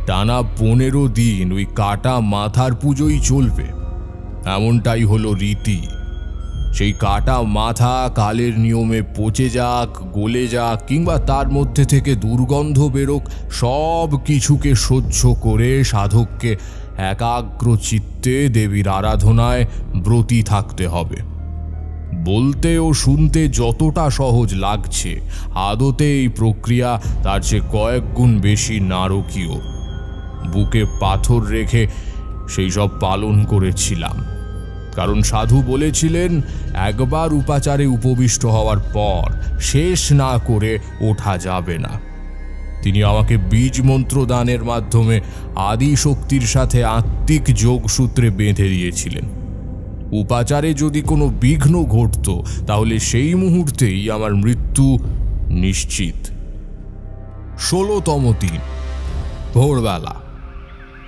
টানা পনেরো দিন ওই কাটা মাথার পুজোই চলবে। এমনটাই হলো রীতি। সেই কাটা মাথা কালের নিয়মে পচে যাক, গলে যাক, কিংবা তার মধ্যে থেকে দুর্গন্ধ বেরোক, সব কিছুকে সহ্য করে সাধককে একাগ্র চিত্তে দেবীর আরাধনায় ব্রতী থাকতে হবে। বলতে ও শুনতে যতটা সহজ লাগছে, আদতে এই প্রক্রিয়া তার চেয়ে কয়েক গুণ বেশি নারকীয়। বুকে পাথর রেখে সেই সব পালন করেছিলাম। কারণ সাধু বলেছিলেন, একবার উপাচারে উপবিষ্ট হওয়ার পর শেষ না করে ওঠা যাবে না। তিনি আমাকে বীজ মন্ত্র দানের মাধ্যমে আদি শক্তির সাথে আত্মিক যোগসূত্রে বেঁধে দিয়েছিলেন। উপাচারে যদি কোনো বিঘ্ন ঘটত, তাহলে সেই মুহূর্তেই আমার মৃত্যু নিশ্চিত। ষোলোতম দিন, ভোরবেলা।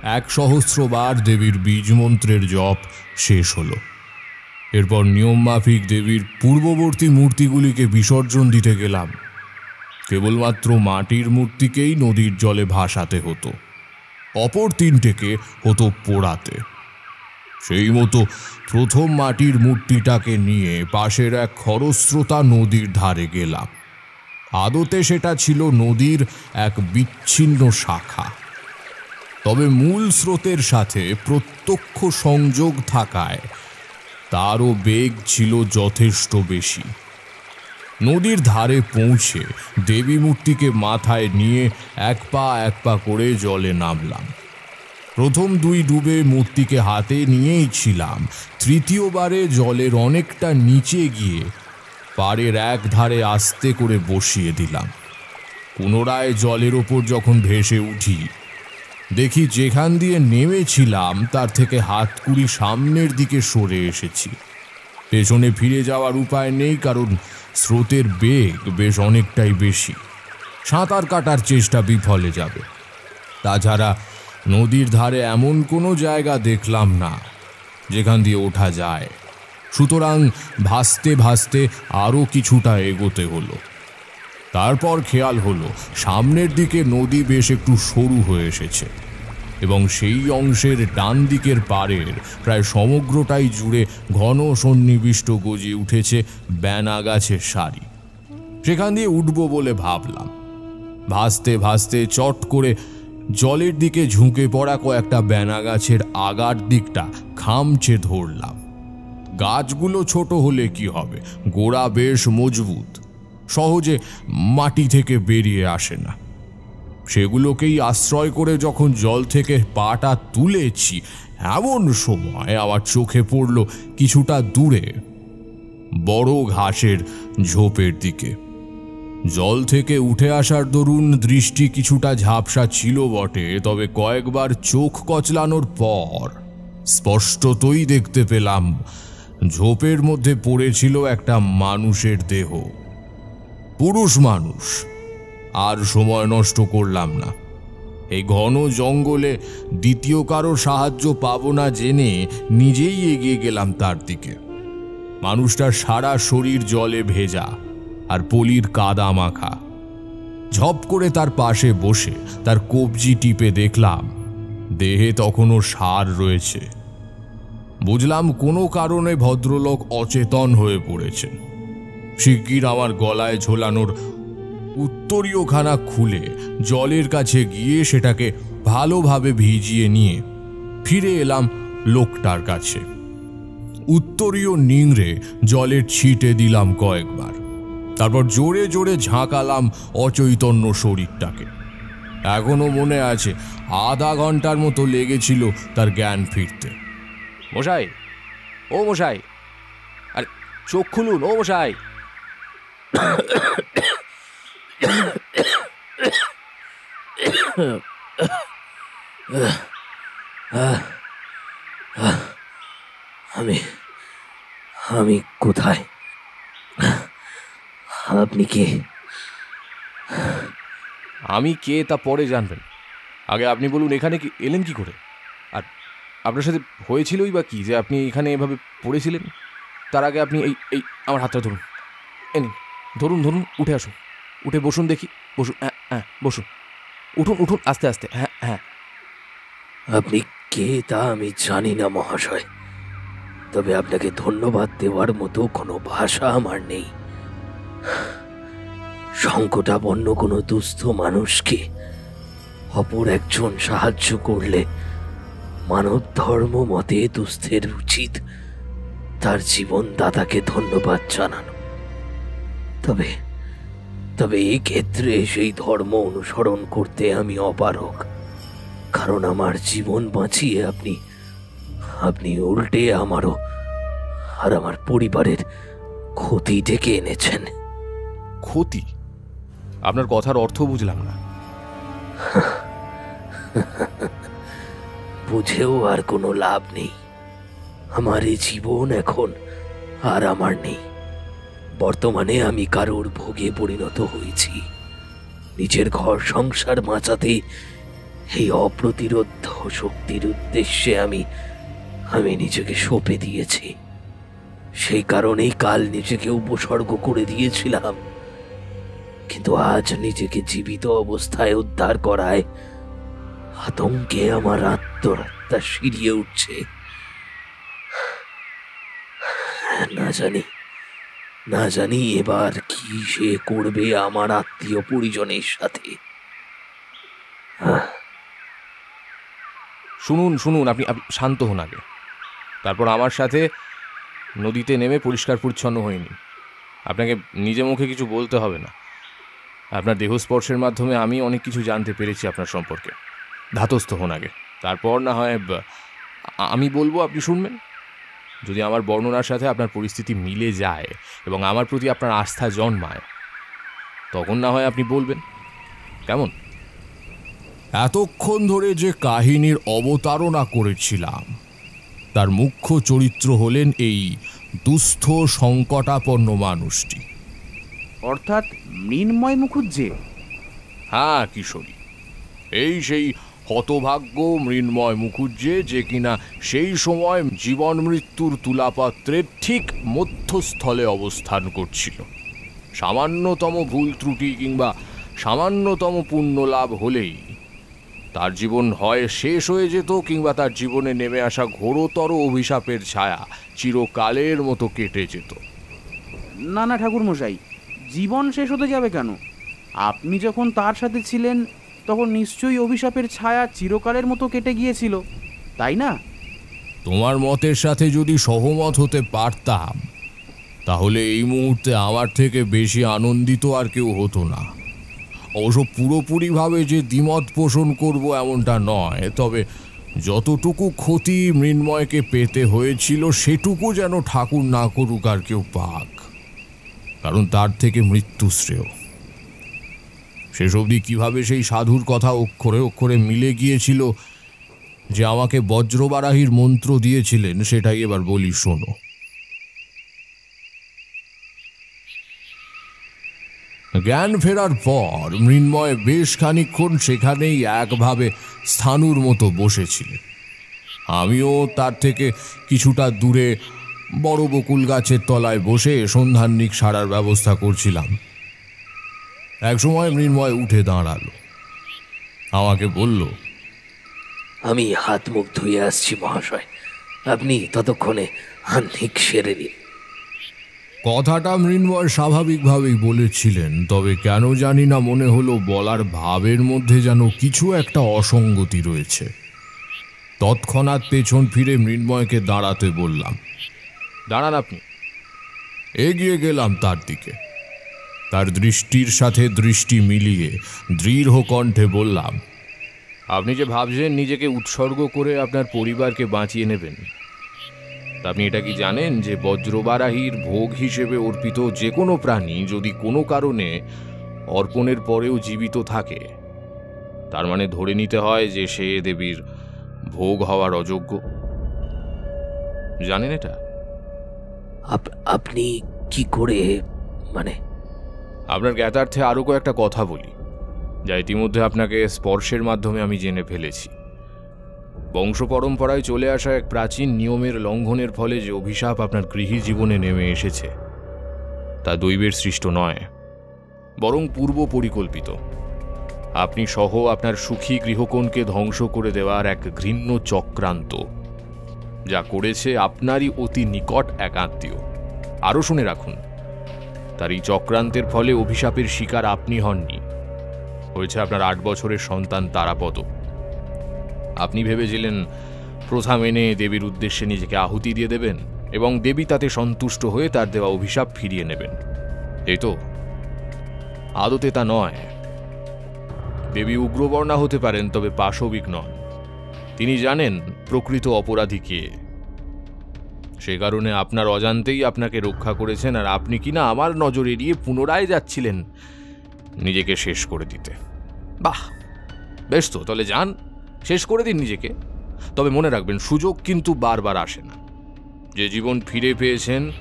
এক সহস্রবার দেবীর বীজ মন্ত্রের জপ শেষ হলো। এরপর নিয়মমাফিক দেবীর পূর্ববর্তী মূর্তিগুলিকে বিসর্জন দিতে গেলাম। কেবলমাত্র মাটির মূর্তিকেই নদীর জলে ভাসাতে হতো। অপর তিনটেকে হতো পোড়াতে। সেই মতো প্রথম মাটির মূর্তিটাকে নিয়ে পাশের এক খরস্রোতা নদীর ধারে গেলাম। আদতে সেটা ছিল নদীর এক বিচ্ছিন্ন শাখা। তবে মূল স্রোতের সাথে প্রত্যক্ষ সংযোগ থাকায় তারও বেগ ছিল যথেষ্ট বেশি। নদীর ধারে পৌঁছে দেবী মূর্তিকে মাথায় নিয়ে এক পা এক পা করে জলে নামলাম। প্রথম দুই ডুবে মূর্তিকে হাতে নিয়েই ছিলাম। তৃতীয়বারে জলের অনেকটা নিচে গিয়ে পাড়ের এক ধারে আস্তে করে বসিয়ে দিলাম। পুনরায় জলের ওপর যখন ভেসে উঠি দেখি যেখান দিয়ে নেমেছিলাম, তার থেকে হাত কুড়ি সামনের দিকে সরে এসেছি। পেছনে ফিরে যাওয়ার উপায় নেই, কারণ স্রোতের বেগ বেশ অনেকটাই বেশি। সাঁতার কাটার চেষ্টা বিফলে যাবে। তাছাড়া নদীর ধারে এমন কোনো জায়গা দেখলাম না, যেখান দিয়ে ওঠা যায়। সুতরাং ভাসতে ভাসতে আরও কিছুটা এগোতে হলো। তারপর খেয়াল হলো, সামনের দিকে নদী বেশ একটু সরু হয়ে এসেছে এবং সেই অংশের ডান দিকের পাড়ের প্রায় সমগ্রটাই জুড়ে ঘন সন্নিবিষ্ট গজিয়ে উঠেছে ব্যানা গাছের সারি। সেখান দিয়ে উঠব বলে ভাবলাম। ভাসতে ভাসতে চট করে জলের দিকে ঝুঁকে পড়া কয়েকটা ব্যানা গাছের আগার দিকটা খামচে ধরলাম। গাছগুলো ছোট হলে কি হবে? গোড়া বেশ মজবুত। সহজে মাটি থেকে বেরিয়ে আসে না। সেগুলোকেই আশ্রয় করে যখন জল থেকে পাটা তুলেছি, এমন সময় আমার চোখে পড়ল কিছুটা দূরে, বড় ঘাসের ঝোপের দিকে। জল থেকে উঠে আসার দরুন দৃষ্টি কিছুটা ঝাপসা ছিল বটে, তবে কয়েকবার চোখ কচলানোর পর স্পষ্টতই দেখতে পেলাম, ঝোপের মধ্যে পড়েছিল একটা মানুষের দেহ। পুরুষ মানুষ। আর সময় নষ্ট করলাম না। এই ঘন জঙ্গলে দ্বিতীয় কারও সাহায্য পাবো না জেনে নিজেই এগিয়ে গেলাম তার দিকে। মানুষটার সারা শরীর জলে ভেজা আর পলির কাদা মাখা। ঝপ করে তার পাশে বসে তার কবজি টিপে দেখলাম, দেহে তখনও সার রয়েছে। বুঝলাম কোনো কারণে ভদ্রলোক অচেতন হয়ে পড়েছেন। শিগগির আমার গলায় ঝোলানোর উত্তরীয়খানা খুলে জলের কাছে গিয়ে সেটাকে ভালোভাবে ভিজিয়ে নিয়ে ফিরে এলাম লোকটার কাছে। উত্তরীয় নিংড়ে জলের ছিটে দিলাম কয়েকবার। তারপর জোরে জোরে ঝাঁকালাম অচৈতন্য শরীরটাকে। এখনও মনে আছে, আধা ঘণ্টার মতো লেগেছিল তার জ্ঞান ফিরতে। মশাই, ও মশাই, আরে চোখ খুলুন, ও মশাই। আমি আমি কোথায়? আপনি কে? আমি কে তা পরে জানবেন। আগে আপনি বলুন, এখানে কি, এলেন কি করে? আর আপনার সাথে হয়েছিলই বা কি যে আপনি এখানে এভাবে পড়েছিলেন? তার আগে আপনি এই এই, আমার হাতটা ধরুন। এ নিন। ধরুন ধরুন, উঠে আসুন। উঠে বসুন দেখি। বসুন হ্যাঁ হ্যাঁ বসুন। উঠুন উঠুন, আস্তে আস্তে হ্যাঁ হ্যাঁ। আপনি কে তা আমি জানি না, মহাশয়। তবে আপনাকে ধন্যবাদ দেওয়ার মতো কোনো ভাষা আমার নেই। সংকটাপন্ন কোনো দুস্থ মানুষকে অপর একজন সাহায্য করলে মানব ধর্ম মতে দুস্থের উচিত। তার জীবনদাতাকে ধন্যবাদ জানানো। তবে তবে এই ক্ষেত্রে সেই ধর্ম অনুসরণ করতে আমি অপারক কারণ আমার জীবন বাঁচিয়ে আপনি আপনি উল্টে আমারও আর আমার পরিবারের ক্ষতি ডেকে এনেছেন। ক্ষতি? আপনার কথার অর্থ বুঝলাম না। *laughs* বুঝেও আর কোনো লাভ নেই। আমার এই জীবন এখন আর আমার নেই। বর্তমানে আমি কারোর ভোগে পরিণত হয়েছি। নিজের ঘর সংসার বাঁচাতে এই অপ্রতিরোধ শক্তির উদ্দেশ্যে আমি আমি নিজেকে সঁপে দিয়েছি। সেই কারণেই কাল নিজেকে উপসর্গ করে দিয়েছিলাম। কিন্তু আজ নিজেকে জীবিত অবস্থায় উদ্ধার করায় আতঙ্কে আমার আত্মহত্যা সিরিয়ে উঠছে। না জানি না জানি এবার কি সে করবে আমার আত্মীয় পরিজনের সাথে। শুনুন শুনুন, আপনি শান্ত হন আগে। তারপর আমার সাথে নদীতে নেমে পরিষ্কার পরিচ্ছন্ন হয়নি আপনাকে নিজে মুখে কিছু বলতে হবে না। আপনার দেহস্পর্শের মাধ্যমে আমি অনেক কিছু জানতে পেরেছি আপনার সম্পর্কে। ধাতস্থ হন আগে। তারপর না হয় আমি বলব, আপনি শুনবেন। যদি আমার বর্ণনার সাথে আপনার পরিস্থিতি মিলে যায় এবং আমার প্রতি আপনার আস্থা জন্মায় তখন না হয় আপনি বলবেন। কেমন? এতক্ষণ ধরে যে কাহিনীর অবতারণা করেছিলাম তার মুখ্য চরিত্র হলেন এই দুস্থ সংকটাপন্ন মানুষটি। অর্থাৎ মৃন্ময় মুখুজ্জে। হ্যাঁ কিশোরী। এই সেই হতভাগ্য মৃন্ময় মুখুজ্জে যে কিনা সেই সময় জীবন মৃত্যুর তুলাপাত্রের ঠিক মধ্যস্থলে অবস্থান করছিল। সামান্যতম ভুল ত্রুটি কিংবা সামান্যতম পুণ্য লাভ হলেই তার জীবন হয় শেষ হয়ে যেত কিংবা তার জীবনে নেমে আসা ঘোরতর অভিশাপের ছায়া চিরকালের মতো কেটে যেত। না না ঠাকুরমশাই, জীবন শেষ হতে যাবে কেন? আপনি যখন তার সাথে ছিলেন তখন নিশ্চয়ই অভিশাপের ছায়া চিরকালের মতো কেটে গিয়েছিল, তাই না? তোমার মতের সাথে যদি সহমত হতে পারতাম, তাহলে এই মুহূর্তে আমার থেকে বেশি আনন্দিত আর কেউ হতো না। অবশ্য পুরোপুরিভাবে যে দ্বিমত পোষণ করব এমনটা নয়, তবে যতটুকু ক্ষতি মৃন্ময়কে পেতে হয়েছিল, সেটুকু যেন ঠাকুর না করুক আর কেউ পাক, কারণ তার থেকে মৃত্যু শ্রেয়। শেষ অবধি কীভাবে সেই সাধুর কথা অক্ষরে অক্ষরে মিলে গিয়েছিল যে আমাকে বজ্রবারাহির মন্ত্র দিয়েছিলেন, সেটাই এবার বলি, শোনো। জ্ঞান ফেরার পর মৃন্ময় বেশ খানিক্ষণ সেখানেই একভাবে স্থানুর মতো বসেছিলেন। আমিও তার থেকে কিছুটা দূরে বড় বকুল গাছের তলায় বসে সন্ধান্নিক সারার ব্যবস্থা করছিলাম। একসময় মৃন্ময় উঠে দাঁড়াল। আমাকে বলল আমি হাত মুখ ধুয়ে আসছি মহাশয়। আপনি ততক্ষণে আহ্নিক সেরে নিন। কথাটা মৃন্ময় স্বাভাবিকভাবেই বলেছিলেন তবে কেন জানি না মনে হলো বলার ভাবের মধ্যে যেন কিছু একটা অসঙ্গতি রয়েছে। তৎক্ষণাৎ পেছন ফিরে মৃন্ময়কে দাঁড়াতে বললাম দাঁড়ান আপনি। এগিয়ে গেলাম তার দিকে। তার দৃষ্টির সাথে দৃষ্টি মিলিয়ে দৃঢ় কণ্ঠে বললাম, আপনি যে ভাবছেন নিজেকে উৎসর্গ করে আপনার পরিবারকে বাঁচিয়ে নেবেন আপনি এটা কি জানেন যে বজ্রবারাহীর ভোগ হিসেবে অর্পিত যে কোনো প্রাণী যদি কোনো কারণে অর্পণের পরেও জীবিত থাকে, তার মানে ধরে নিতে হয় যে সে দেবীর ভোগ হওয়ার অযোগ্য। জানেন এটা? আপ- আপনি কি করে মানে আপনার জ্ঞাতার্থে আরও কয়েকটা কথা বলি। যা ইতিমধ্যে আপনাকে স্পর্শের মাধ্যমে আমি জেনে ফেলেছি। বংশ পরম্পরায় চলে আসা এক প্রাচীন নিয়মের লঙ্ঘনের ফলে যে অভিশাপ আপনার গৃহী জীবনে নেমে এসেছে, তা দৈবের সৃষ্ট নয়, বরং পূর্ব পরিকল্পিত। আপনি সহ আপনার সুখী গৃহকোণকে ধ্বংস করে দেওয়ার এক ঘৃণ্য চক্রান্ত, যা করেছে আপনারই অতি নিকট এক আত্মীয় আরও শুনে রাখুন। তার এই চক্রান্তের ফলে অভিশাপের শিকার আপনি হননি। হয়েছে আপনার আট বছরের সন্তান তারাপদ। আপনি ভেবেছিলেন প্রথা মেনে দেবীর উদ্দেশ্যে নিজেকে আহুতি দিয়ে দেবেন এবং দেবী তাতে সন্তুষ্ট হয়ে তার দেওয়া অভিশাপ ফিরিয়ে নেবেন। এই তো। আদতে তা নয়। দেবী উগ্রবর্ণা হতে পারেন, তবে পাশবিক নন। তিনি জানেন প্রকৃত অপরাধী কে। সে কারণে আপনার অজান্তেই আপনাকে রক্ষা করেছেন আর আপনি কিনা আমার নজর এড়িয়ে পুনরায় যাচ্ছিলেন নিজেকে শেষ করে দিতে। বাহ! বেশ তো, তাহলে যান, শেষ করে দিন নিজেকে। তবে মনে রাখবেন, সুযোগ কিন্তু বারবার আসে না। যে জীবন ফিরে পেয়েছেন,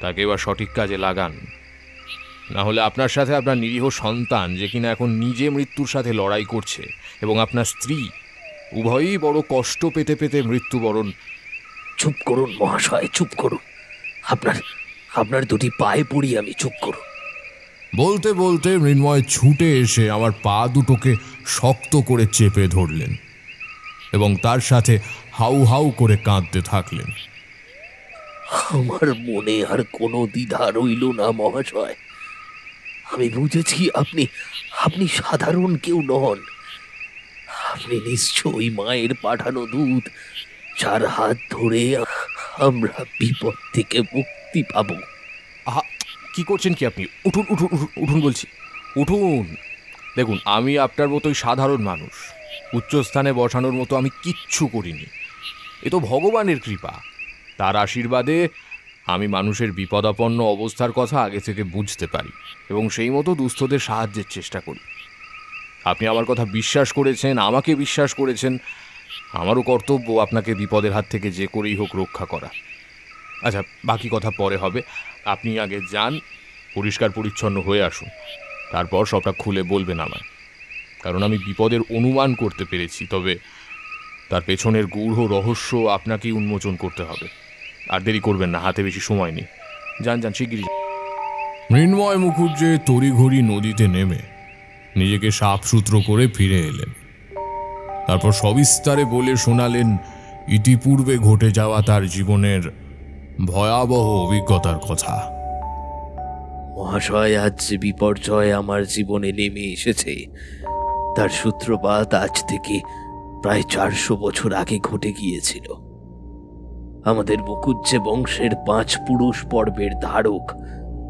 তাকে এবার সঠিক কাজে লাগান। না হলে আপনার সাথে আপনার নিরীহ সন্তান, যে কিনা এখন নিজে মৃত্যুর সাথে লড়াই করছে, এবং আপনার স্ত্রী, উভয়ই বড় কষ্ট পেতে পেতে মৃত্যুবরণ চুপ করুন মহাশয় চুপ করুন। আপনার আপনার দুটি পায়ে পড়ি আমি চুপ করুন। বলতে বলতে মৃন্ময় ছুটে এসে আমার পা দুটোকে শক্ত করে চেপে ধরলেন এবং তার সাথে হাউ হাউ করে কাঁদতে থাকলেন। আমার মনে আর কোনো দ্বিধা রইল না মহাশয়। আমি বুঝেছি আপনি আপনি সাধারণ কেউ নন। আপনি নিশ্চয়ই মায়ের পাঠানো দূত যার হাত ধরে আমরা বিপদ থেকে মুক্তি পাবো। কি করছেন কি আপনি? উঠুন উঠুন উঠুন বলছি। উঠুন। দেখুন, আমি আপনার মতোই সাধারণ মানুষ। উচ্চস্থানে বসানোর মতো আমি কিচ্ছু করিনি। এ তো ভগবানের কৃপা। তার আশীর্বাদে আমি মানুষের বিপদাপন্ন অবস্থার কথা আগে থেকে বুঝতে পারি এবং সেই মতো দুস্থদের সাহায্যের চেষ্টা করি। আপনি আমার কথা বিশ্বাস করেছেন, আমাকে বিশ্বাস করেছেন আমারও কর্তব্য আপনাকে বিপদের হাত থেকে যে করেই হোক রক্ষা করা। আচ্ছা বাকি কথা পরে হবে। আপনি আগে যান, পরিষ্কার পরিচ্ছন্ন হয়ে আসুন। তারপর সবটা খুলে বলবেন আমায়। কারণ আমি বিপদের অনুমান করতে পেরেছি, তবে তার পেছনের গূঢ় রহস্য আপনাকেই উন্মোচন করতে হবে। আর দেরি করবেন না, হাতে বেশি সময় নেই। যান যান, শিগগিরই। মৃন্ময় মুখুজ্জে তড়িঘড়ি নদীতে নেমে নিজেকে সাফসূত্র করে ফিরে এলেন। তারপর সবিস্তারে বলে শোনালেন ইতিপূর্বে ঘটে যাওয়া তার জীবনের ভয়াবহ অভিজ্ঞতার কথা। মহাশয়, আজ যে বিপর্যয় আমার জীবনে নেমে এসেছে, তার সূত্রপাত আজ থেকে প্রায় চারশো বছর আগে ঘটে গিয়েছিল। আমাদের মুকুজ্জে বংশের পাঁচ পুরুষ পর্বের ধারক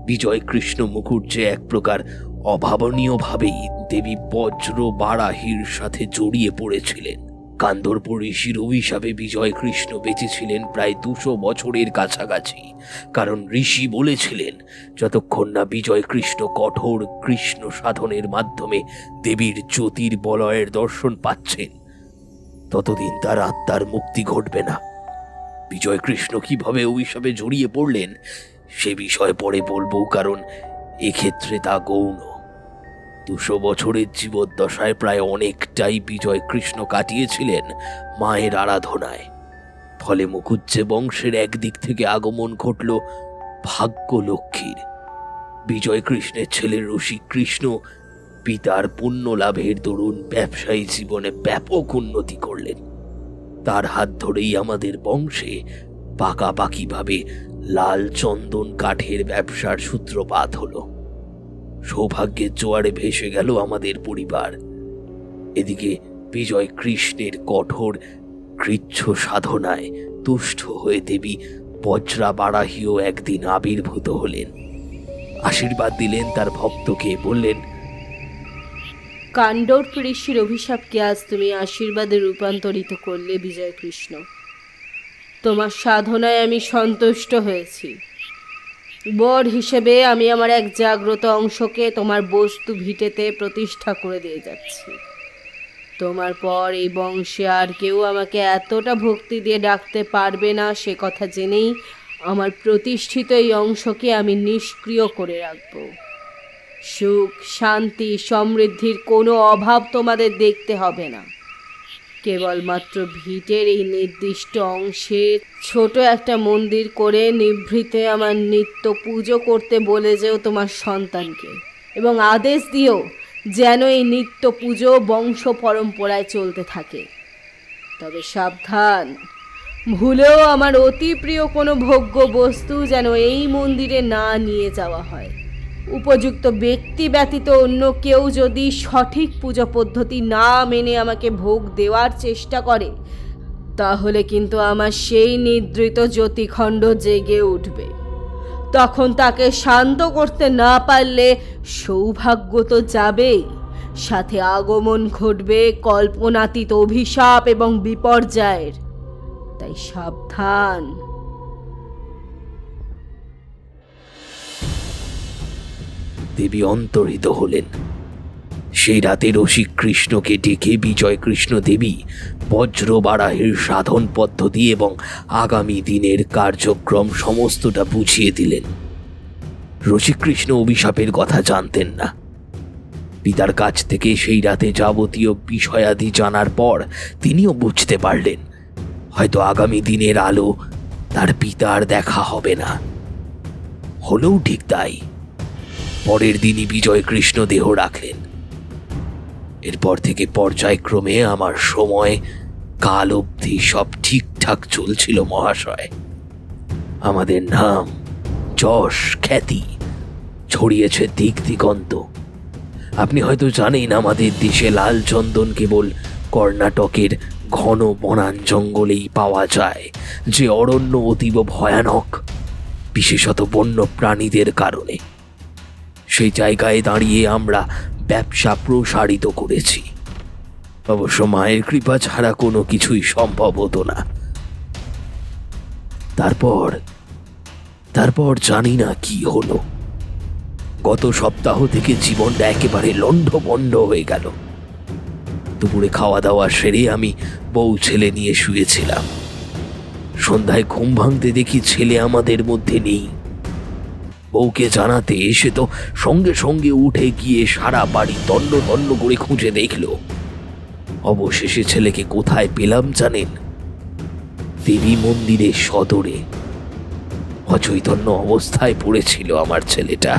বিজয় কৃষ্ণ মুখুজ্জে এক প্রকার অভাবনীয়ভাবেই দেবী বজ্র বারাহির সাথে জড়িয়ে পড়েছিলেন। কান্দরপুর ঋষির অভিশাপে বিজয় কৃষ্ণ বেঁচেছিলেন প্রায় দুশো বছরের কাছাকাছি। কারণ ঋষি বলেছিলেন, যতক্ষণ না বিজয় কৃষ্ণ কঠোর কৃষ্ণ সাধনের মাধ্যমে দেবীর জ্যোতির বলয়ের দর্শন পাচ্ছেন, ততদিন তার আত্মার মুক্তি ঘটবে না। বিজয় কৃষ্ণ কীভাবে অভিশাপে জড়িয়ে পড়লেন, সে বিষয়ে পরে বলব, কারণ এক্ষেত্রে তা গৌণ। দুশো বছরের জীবদ্দশায় প্রায় অনেকটাই বিজয় কৃষ্ণ কাটিয়েছিলেন মায়ের আরাধনায়। ফলে মুকুজ্জে বংশের একদিক থেকে আগমন ঘটল ভাগ্য লক্ষ্মীর বিজয় কৃষ্ণের ছেলে রসিক কৃষ্ণ পিতার পুণ্য লাভের দরুন ব্যবসায়ী জীবনে ব্যাপক উন্নতি করলেন। তার হাত ধরেই আমাদের বংশে পাকাপাকিভাবে লাল চন্দন কাঠের ব্যবসার সূত্রপাত হলো। সৌভাগ্যের জোয়ারে ভেসে গেল আমাদের পরিবার। এদিকে বিজয় কৃষ্ণের কঠোর কৃচ্ছ সাধনায় তুষ্ট হয়ে দেবী বজ্রা বারাহিও একদিন আবির্ভূত হলেন। আশীর্বাদ দিলেন তার ভক্তকে, বললেন, কাণ্ডর ঋষির অভিশাপকে আজ তুমি আশীর্বাদে রূপান্তরিত করলে বিজয় কৃষ্ণ। তোমার সাধনায় আমি সন্তুষ্ট হয়েছি। বর হিসেবে আমি আমার এক জাগ্রত অংশকে তোমার বস্তু ভিটেতে প্রতিষ্ঠা করে দিয়ে যাচ্ছি। তোমার পর এই বংশে আর কেউ আমাকে এতটা ভক্তি দিয়ে ডাকতে পারবে না, সে কথা জেনেই আমার প্রতিষ্ঠিত এই অংশকে আমি নিষ্ক্রিয় করে রাখব। সুখ, শান্তি, সমৃদ্ধির কোনো অভাব তোমাদের দেখতে হবে না। কেবলমাত্র ভিটের এই নির্দিষ্ট অংশে ছোট একটা মন্দির করে নিভৃতে আমার নিত্য পুজো করতে বলে যেও তোমার সন্তানকে। এবং আদেশ দিও যেন এই নিত্য পুজো বংশ পরম্পরায় চলতে থাকে। তবে সাবধান। ভুলেও আমার অতি প্রিয় কোনো ভোগ্য বস্তু যেন এই মন্দিরে না নিয়ে যাওয়া হয়। উপযুক্ত ব্যক্তি ব্যতীত অন্য কেউ যদি সঠিক পুজো পদ্ধতি না মেনে আমাকে ভোগ দেওয়ার চেষ্টা করে, তাহলে কিন্তু আমার সেই নিদ্রিত জ্যোতিখণ্ড জেগে উঠবে। তখন তাকে শান্ত করতে না পারলে সৌভাগ্য তো যাবেই। সাথে আগমন ঘটবে কল্পনাতীত অভিশাপ এবং বিপর্যয়ের। তাই সাবধান। দেবী অন্তর্হিত হলেন। সেই রাতে রসিক কৃষ্ণকে ডেকে বিজয় কৃষ্ণ দেবী বজ্রবারাহের সাধন পদ্ধতি এবং আগামী দিনের কার্যক্রম সমস্তটা বুঝিয়ে দিলেন। রসিকৃষ্ণ অভিশাপের কথা জানতেন না। পিতার কাছ থেকে সেই রাতে যাবতীয় বিষয়াদি জানার পর তিনিও বুঝতে পারলেন, হয়তো আগামী দিনের আলো তার পিতার দেখা হবে না। হলেও ঠিক তাই। পরের দিনই বিজয় কৃষ্ণ দেহ রাখলেন। এরপর থেকে পর্যায়ক্রমে আমার সময় কাল অবধি সব ঠিকঠাক চলছিল মহাশয়। আমাদের নাম যশ খ্যাতি, ছড়িয়েছে দিক দিগন্ত। আপনি হয়তো জানেন আমাদের দেশে লাল চন্দন কেবল কর্ণাটকের ঘন বনান জঙ্গলেই পাওয়া যায়, যে অরণ্য অতীব ভয়ানক, বিশেষত বন্য প্রাণীদের কারণে। সেই জায়গায় দাঁড়িয়ে আমরা ব্যবসা প্রসারিত করেছি। অবশ্য মায়ের কৃপা ছাড়া কোনো কিছুই সম্ভব হতো না। তারপর তারপর জানি না কি হলো। গত সপ্তাহ থেকে জীবনটা একেবারে লণ্ডভণ্ড হয়ে গেল। দুপুরে খাওয়া দাওয়া সেরে আমি বউ ছেলে নিয়ে শুয়েছিলাম। সন্ধ্যায় ঘুম ভাঙতে দেখি ছেলে আমাদের মধ্যে নেই। বউকে জানাতে এসে তো সঙ্গে সঙ্গে উঠে গিয়ে সারা বাড়ি দণ্ড দণ্ড করে খুঁজে দেখল। অবশেষে ছেলেকে কোথায় পেলাম জানেন? দেবী মন্দিরের সদরে। অচৈতন্য অবস্থায় পড়েছিল আমার ছেলেটা।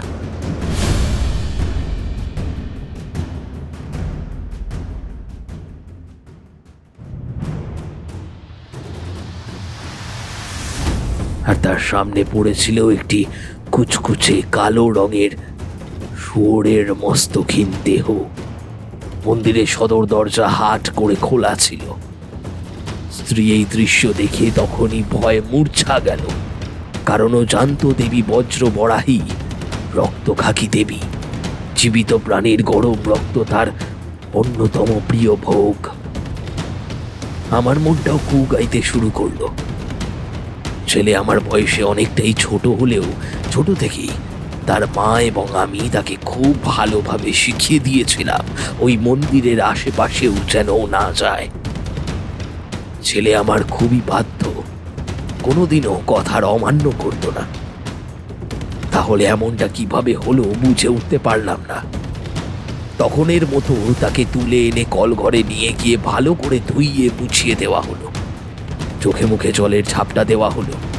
আর তার সামনে পড়েছিল একটি কুচকুচে কালো রঙের শুয়োরের মস্তকহীন দেহ। মন্দিরের সদর দরজা হাট করে খোলা ছিল। স্ত্রী এই দৃশ্য দেখে তখনই ভয়ে মূর্ছা গেল। কারণ ও জানত দেবী বজ্র বরাহি রক্ত খাকি দেবী। জীবিত প্রাণীর গরম রক্ত তার অন্যতম প্রিয় ভোগ। আমার মনটাও কু গাইতে শুরু করল। ছেলে আমার বয়সে অনেকটাই ছোট হলেও ছোট থেকেই। তার মা এবং আমি তাকে খুব ভালোভাবে শিখিয়ে দিয়েছিলাম ওই মন্দিরের আশেপাশেও যেন না যায়। ছেলে আমার খুবই বাধ্য। কোনোদিনও কথার অমান্য করত না। তাহলে এমনটা কীভাবে হলো বুঝে উঠতে পারলাম না। তখনের মতো তাকে তুলে এনে কল ঘরে নিয়ে গিয়ে ভালো করে ধুইয়ে মুছিয়ে দেওয়া হলো। চোখে মুখে জলের ঝাপটা দেওয়া হলো।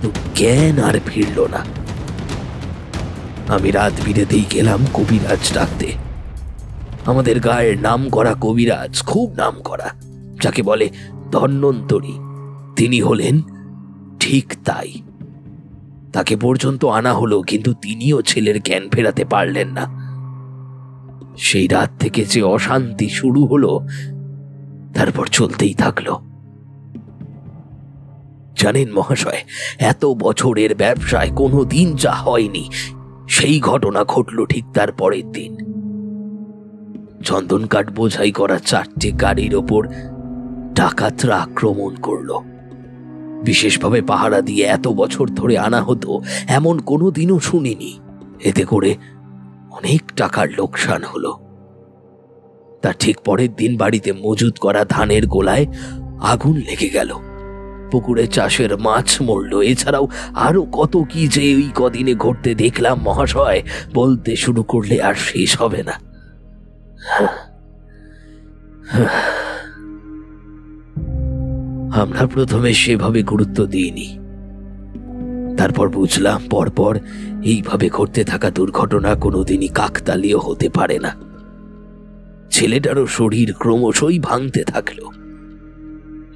কিন্তু জ্ঞান আর ফিরল না। আমি রাত বিরেতেই গেলাম কবিরাজ ডাকতে। আমাদের গায়ের নাম করা কবিরাজ, খুব নাম করা যাকে বলে ধন্বন্তরী। তিনি হলেন ঠিক তাই। তাকে পর্যন্ত আনা হলো, কিন্তু তিনিও ছেলের জ্ঞান ফেরাতে পারলেন না। সেই রাত থেকে যে অশান্তি শুরু হলো, তারপর চলতেই থাকল। জানেন মহাশয়, এত বছরের ব্যবসায় কোনো দিন যা হয়নি, সেই ঘটনা ঘটল ঠিক তার পরের দিন। চন্দন কাঠ বোঝাই করা চারটে গাড়ির ওপর ডাকাতরা আক্রমণ করল। বিশেষভাবে পাহারা দিয়ে এত বছর ধরে আনা হতো, এমন কোনো দিনও শুনিনি। এতে করে অনেক টাকার লোকসান হলো। তার ঠিক পরের দিন বাড়িতে মজুদ করা ধানের গোলায় আগুন লেগে গেল। পুকুরে চাষের মাছ মরল। এছাড়াও আরও কত কি যে ওই কদিনে ঘটতে দেখলাম, মহাশয়। বলতে শুরু করলে আর শেষ হবে না। আমরা প্রথমে সেভাবে গুরুত্ব দিইনি। তারপর বুঝলাম, পরপর এইভাবে ঘটতে থাকা দুর্ঘটনা কোনোদিনই কাকতালীয় হতে পারে না। ছেলেটারও শরীর ক্রমশই ভাঙতে থাকল।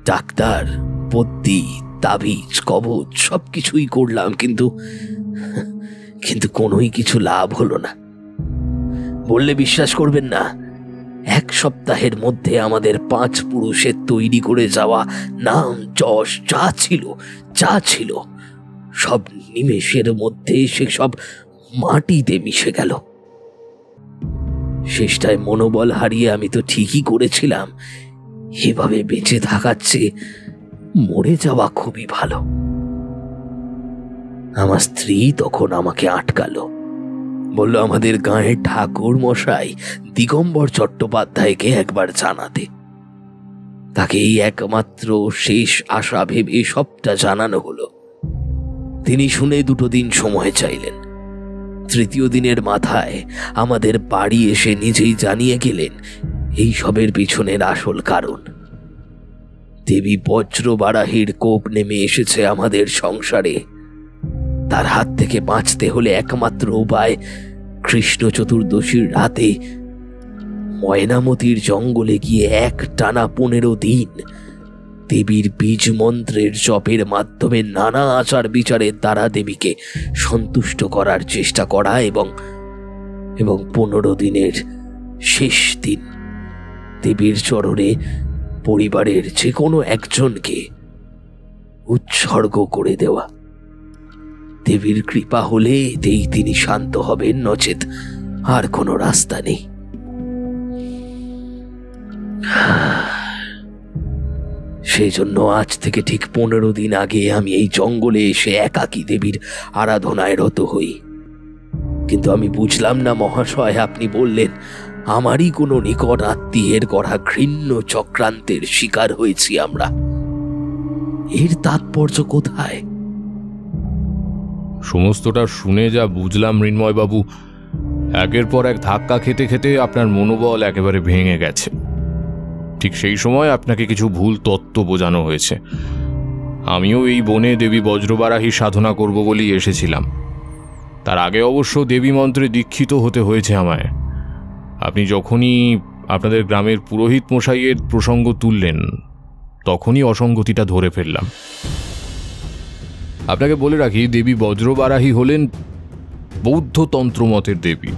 ডাক্তার পদ্যি তাবিজ, কবচ সব কিছুই করলাম, কিন্তু কিন্তু কোনোই কিছু লাভ হলো না। বললে বিশ্বাস করবেন না, এক সপ্তাহের মধ্যে আমাদের পাঁচ পুরুষের তৈরি করে যাওয়া নাম, যশ, যা ছিল যা ছিল, সব নিমেষের মধ্যে সে সব মাটিতে মিশে গেল। শেষটায় মনোবল হারিয়ে আমি তো ঠিকই করেছিলাম, এভাবে বেঁচে থাকার চেয়ে মরে যাওয়া খুবই ভালো। আমার স্ত্রী তখন আমাকে আটকালো। বলল, আমাদের গাঁয়ের ঠাকুর মশাই দিগম্বর চট্টোপাধ্যায়কে একবার জানাতে। তাকে এই একমাত্র শেষ আশা ভেবে সবটা জানানো হলো। তিনি শুনে দুটো দিন সময় চাইলেন। তৃতীয় দিনের মাথায় আমাদের বাড়ি এসে নিজেই জানিয়ে গেলেন এই সবের পিছনের আসল কারণ। দেবী বজ্র বারাহির কোপ নেমে এসেছে আমাদের সংসারে। তার হাত থেকে বাঁচতে হলে একমাত্র উপায় কৃষ্ণ চতুর্দশীর রাতে ময়নামতির জঙ্গলে গিয়ে এক টানা পনেরো দিন দেবীর বীজ মন্ত্রের জপের মাধ্যমে নানা আচার বিচারের দ্বারা দেবীকে সন্তুষ্ট করার চেষ্টা করা এবং এবং পনেরো দিনের শেষ দিন দেবীর চরণে পরিবারের যে কোনো একজনকে উৎসর্গ করে দেওয়া। দেবীর কৃপা হলে এতেই তিনি শান্ত হবেন, নচেত আর কোনো রাস্তা নেই। সেই জন্য আজ থেকে ঠিক পনেরো দিন আগে আমি এই জঙ্গলে এসে একাকী দেবীর আরাধনায় রত হই। কিন্তু আমি বুঝলাম না মহাশয়, আপনি বললেন আমারই কোনো নিকট আত্মীয়ের করা ঘৃণ্য চক্রান্তের শিকার হয়েছি আমরা। এর তাৎপর্য কোথায়? সমস্তটা শুনে যা বুঝলাম, মৃন্ময়বাবু, একের পর এক ধাক্কা খেতে খেতে আপনার মনোবল একেবারে ভেঙে গেছে। ঠিক সেই সময় আপনাকে কিছু ভুল তত্ত্ব বোঝানো হয়েছে। আমিও এই বনে দেবী বজ্রবারাহী সাধনা করব বলেই এসেছিলাম। তার আগে অবশ্য দেবী মন্ত্রে দীক্ষিত হতে হয়েছে আমায়। আপনি যখনই আপনাদের গ্রামের পুরোহিত মশাইয়ের প্রসঙ্গ তুললেন, তখনই অসঙ্গতিটা ধরে ফেললাম। আপনাকে বলে রাখি, দেবী বজ্রবারাহী হলেন বৌদ্ধ তন্ত্রমতের দেবী।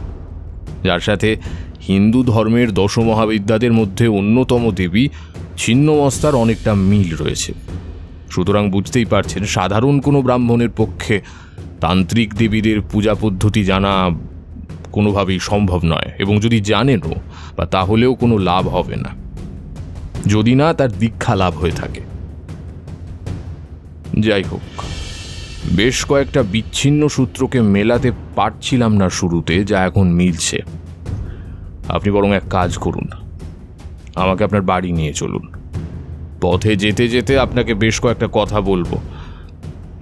যার সাথে হিন্দু ধর্মের দশমহাবিদ্যাদের মধ্যে অন্যতম দেবী ছিন্নমস্তার অনেকটা মিল রয়েছে। সুতরাং বুঝতেই পারছেন, সাধারণ কোনো ব্রাহ্মণের পক্ষে তান্ত্রিক দেবীদের পূজা পদ্ধতি জানা কোনোভাবেই সম্ভব নয় এবং যদি জানেনও, বা তাহলেও কোনো লাভ হবে না। যদি না, তার দীক্ষা লাভ হয়ে থাকে। যাই হোক, বেশ কয়েকটা বিচ্ছিন্ন সূত্রকে মেলাতে পারছিলাম না শুরুতে, যা এখন মিলছে। আপনি বরং এক কাজ করুন। আমাকে আপনার বাড়ি নিয়ে চলুন। পথে যেতে যেতে আপনাকে বেশ কয়েকটা কথা বলব।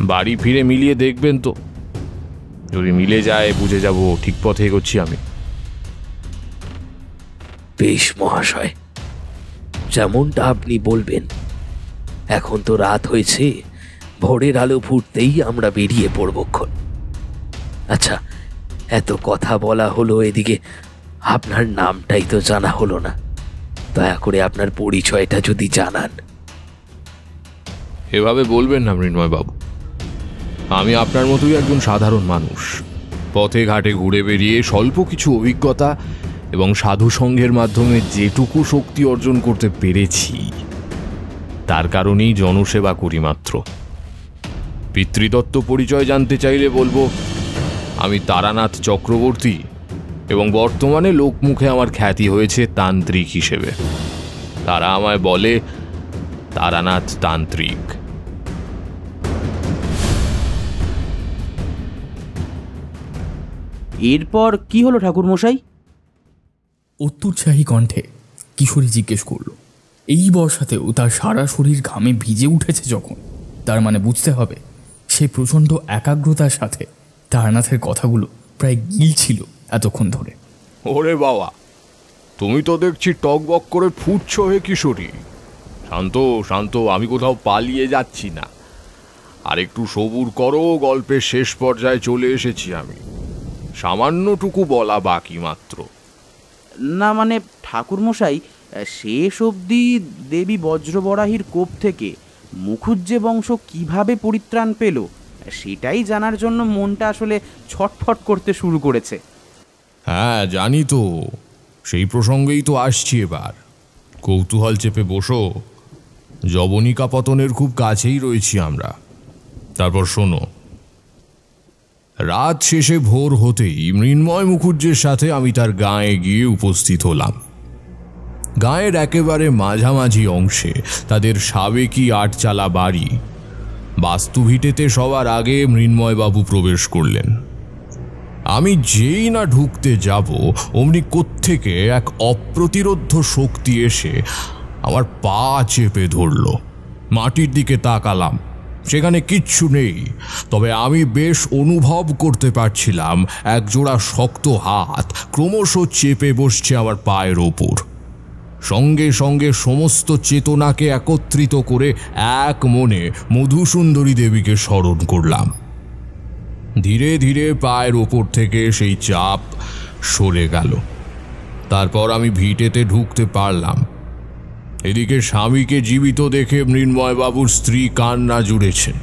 বাড়ি ফিরে মিলিয়ে দেখবেন তো। যদি মিলে যায় বুঝে যাব ঠিক পথে এগোচ্ছি আমি। বেশ মহাশয় যেমনটা আপনি বলবেন। এখন তো রাত হয়েছে ভোরের আলো ফুটতেই আমরা বেরিয়ে পড়বক্ষণ আচ্ছা এত কথা বলা হলো এদিকে আপনার নামটাই তো জানা হলো না। দয়া করে আপনার পরিচয়টা যদি জানান। এভাবে বলবেন না মৃন্ময় বাবু আমি আপনার মতোই একজন সাধারণ মানুষ। পথে ঘাটে ঘুরে বেরিয়ে স্বল্প কিছু অভিজ্ঞতা এবং সাধু সংঘের মাধ্যমে যেটুকু শক্তি অর্জন করতে পেরেছি, তার কারণেই জনসেবা করি মাত্র। পিতৃদত্ত পরিচয় জানতে চাইলে বলব, আমি তারানাথ চক্রবর্তী এবং বর্তমানে লোকমুখে আমার খ্যাতি হয়েছে তান্ত্রিক হিসেবে। তারা আমায় বলে, তারানাথ তান্ত্রিক। এরপর কি হলো ঠাকুরমশাই? অত্যুৎসাহী কণ্ঠে কিশোরী জিজ্ঞেস করল এই বর্ষাতেও তার সারা শরীর ঘামে ভিজে উঠেছে যখন? তার মানে বুঝতে হবে সে প্রচণ্ড একাগ্রতার সাথে তারনাথের কথাগুলো প্রায় গিলছিল এতক্ষণ ধরে। ওরে বাবা তুমি তো দেখছি টকবক করে ফুটছ হে কিশোরী। শান্ত শান্ত আমি কোথাও পালিয়ে যাচ্ছি না। আর একটু সবুর করো গল্পের শেষ পর্যায়ে চলে এসেছি আমি। সামান্যটুকু বলা বাকি মাত্র। না মানে ঠাকুরমশাই শেষ অবধি দেবী বজ্রবরাহীর কোপ থেকে মুখুজ্জে বংশ কীভাবে পরিত্রাণ পেল সেটাই জানার জন্য মনটা আসলে ছটফট করতে শুরু করেছে। হ্যাঁ জানি তো। সেই প্রসঙ্গেই তো আসছি এবার। কৌতূহল চেপে বসো। জবনিকা পতনের খুব কাছেই রয়েছি আমরা। তারপর শোনো রাত শেষে ভোর হতেই মৃন্ময় মুখুজ্জের সাথে আমি তার গায়ে গিয়ে উপস্থিত হলাম। গায়ের একেবারে মাঝামাঝি অংশে তাদের সাবেকি আটচালা বাড়ি। বাস্তুভিটেতে সবার আগে মৃন্ময়বাবু প্রবেশ করলেন। আমি যেই না ঢুকতে যাব, অমনি কোত্থেকে এক অপ্রতিরোধ্য শক্তি এসে আমার পা চেপে ধরল। মাটির দিকে তাকালাম। সেখানে কিচ্ছু নেই। তবে আমি বেশ অনুভব করতে পারছিলাম একজোড়া শক্ত হাত ক্রমশ চেপে বসছে আমার পায়ের ওপর। সঙ্গে সঙ্গে সমস্ত চেতনাকে একত্রিত করে এক মনে মধুসুন্দরী দেবীকে স্মরণ করলাম। ধীরে ধীরে পায়ের ওপর থেকে সেই চাপ সরে গেল। তারপর আমি ভিটেতে ঢুকতে পারলাম। এদিকে স্বামীকে জীবিত দেখে মৃন্ময়বাবুর স্ত্রী কান্না জুড়েছেন।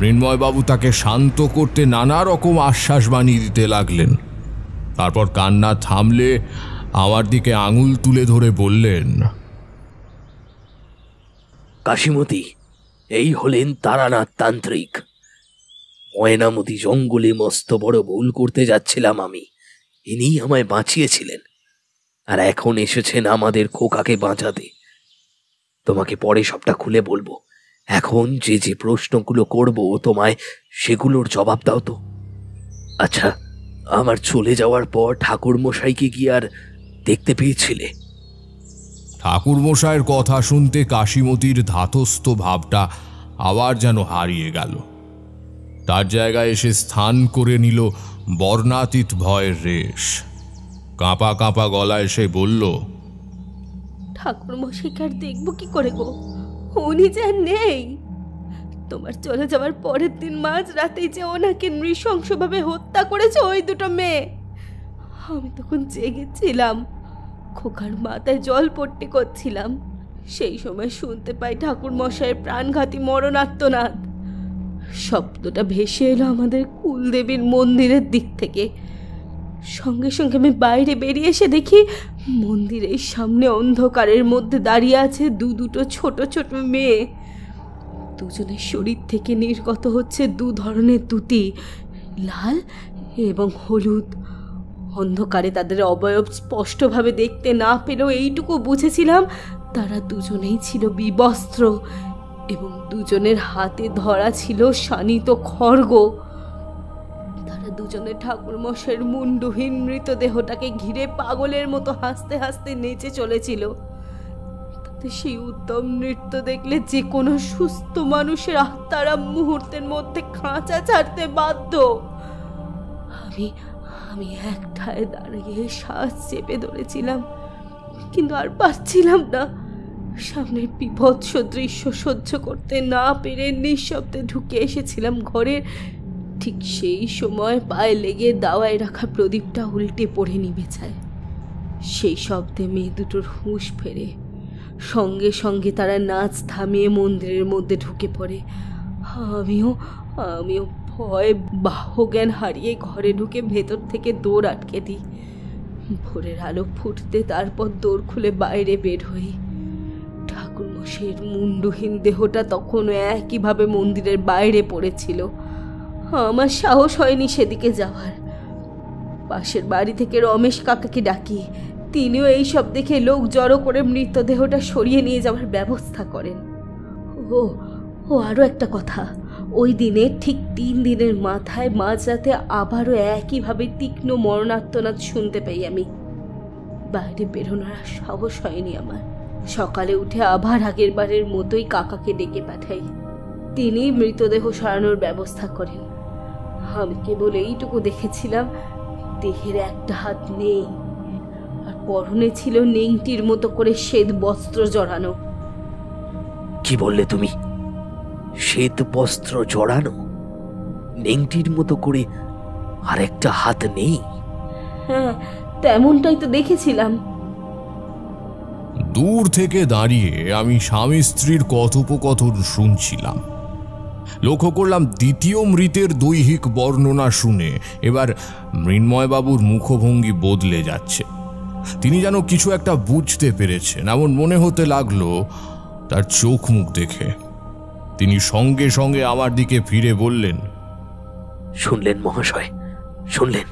মৃন্ময়বাবু তাকে শান্ত করতে নানা রকম আশ্বাস বানিয়ে দিতে লাগলেন। তারপর কান্না থামলে আমার দিকে আঙুল তুলে ধরে বললেন, কাশিমতি, এই হলেন তারানাথ তান্ত্রিক। ময়নামতি জঙ্গলে মস্ত বড় ভুল করতে যাচ্ছিলাম আমি। ইনি আমায় বাঁচিয়েছিলেন। আর এখন এসেছেন আমাদের খোকাকে বাঁচাতে। তোমাকে পরে সবটা খুলে বলব। এখন যে যে প্রশ্নগুলো করব তোমায়, সেগুলোর জবাব দাও তো। আচ্ছা আমার চলে যাওয়ার পর ঠাকুর মশাইকে কি আর দেখতে পেয়েছিলে? ঠাকুরমশায়ের কথা শুনতে কাশিমতির ধাতস্থ ভাবটা আবার যেন হারিয়ে গেল। তার জায়গায় এসে স্থান করে নিল বর্ণাতীত ভয়ের রেশ। কাঁপা কাঁপা গলায় সে বলল ঠাকুর মশাইকে আর দেখব কি করে গো? উনি যে নেই। তোমার চলে যাওয়ার পরের দিন মাঝ রাতেই যে ওনাকে নৃশংসভাবে হত্যা করেছে ওই দুটো মেয়ে। আমি তখন জেগেছিলাম, খোকার মাথায় জল পট্টি করছিলাম। সেই সময় শুনতে পাই ঠাকুর মশাইয়ের প্রাণঘাতী মরণাত্মনাদ। শব্দটা ভেসে এলো আমাদের কুলদেবীর মন্দিরের দিক থেকে। সঙ্গে সঙ্গে আমি বাইরে বেরিয়ে এসে দেখি মন্দিরের সামনে অন্ধকারের মধ্যে দাঁড়িয়ে আছে দু দুটো ছোট ছোট মেয়ে। দুজনের শরীর থেকে নির্গত হচ্ছে দু ধরনের দুটি লাল এবং হলুদ। অন্ধকারে তাদের অবয়ব স্পষ্টভাবে দেখতে না পেলেও এইটুকু বুঝেছিলাম, তারা দুজনেই ছিল বিবস্ত্র এবং দুজনের হাতে ধরা ছিল শানিত খড়গ। দুজনে ঠাকুর মশাইয়ের মুন্ডুহীন মৃতদেহটাকে ঘিরে পাগলের মতো হাসতে হাসতে নেচে চলেছিল। তাতে সেই উত্তম নৃত্য দেখলে যে কোনো সুস্থ মানুষের আত্মারা মুহূর্তের মধ্যে খাঁচা ছাড়তে বাধ্য। আমি আমি একটায় দাঁড়িয়ে শ্বাস চেপে ধরেছিলাম, কিন্তু আর পারছিলাম না। সামনের বিভৎস দৃশ্য সহ্য করতে না পেরে নিঃশব্দে ঢুকে এসেছিলাম ঘরের ঠিক সেই সময় পায়ে লেগে দাওয়ায় রাখা প্রদীপটা উল্টে পড়ে নিভে যায়। সেই শব্দে মেয়ে দুটোর হুঁশ ফেরে। সঙ্গে সঙ্গে তারা নাচ থামিয়ে মন্দিরের মধ্যে ঢুকে পড়ে। আমিও আমিও ভয় বাহজ্ঞান হারিয়ে ঘরে ঢুকে ভেতর থেকে দৌড় আটকে দিই। ভোরের আলো ফুটতে তারপর দৌড় খুলে বাইরে বের হই। ঠাকুরমশাইয়ের মুন্ডুহীন দেহটা তখনও একইভাবে মন্দিরের বাইরে পড়েছিল। আমার সাহস হয়নি সেদিকে যাওয়ার। পাশের বাড়ি থেকে রমেশ কাকাকে ডাকি। তিনিও এই সব দেখে লোক জড়ো করে মৃতদেহটা সরিয়ে নিয়ে যাওয়ার ব্যবস্থা করেন। ও ও আরও একটা কথা। ওই দিনে ঠিক তিন দিনের মাথায় মাঝরাতে আবারও একইভাবে তীক্ষ্ণ মরণার্তনাদ শুনতে পাই আমি। বাইরে বেরোনোর আর সাহস হয়নি আমার। সকালে উঠে আবার আগের বারের মতোই কাকাকে ডেকে পাঠাই। তিনি মৃতদেহ সরানোর ব্যবস্থা করেন। আমি কেবল এইটুকু দেখেছিলাম দেহের একটা হাত নেই। আর পরনে ছিল নেংটির মতো করে শ্বেত বস্ত্র জড়ানো। কি বললে তুমি? শ্বেত বস্ত্র জড়ানো? নেংটির মতো করে আর একটা হাত নেই? হ্যাঁ তেমনটাই তো দেখেছিলাম। দূর থেকে দাঁড়িয়ে আমি স্বামী স্ত্রীর কথোপকথন শুনছিলাম। লক্ষ্য করলাম দ্বিতীয় মৃতের দৈহিক বর্ণনা শুনে এবার মৃন্ময়বাবুর মুখভঙ্গি বদলে যাচ্ছে। তিনি যেন কিছু একটা বুঝতে পেরেছেন, এমন মনে হতে লাগল তার চোখ মুখ দেখে। তিনি সঙ্গে সঙ্গে আমার দিকে ফিরে বললেন, শুনলেন মহাশয়, শুনলেন।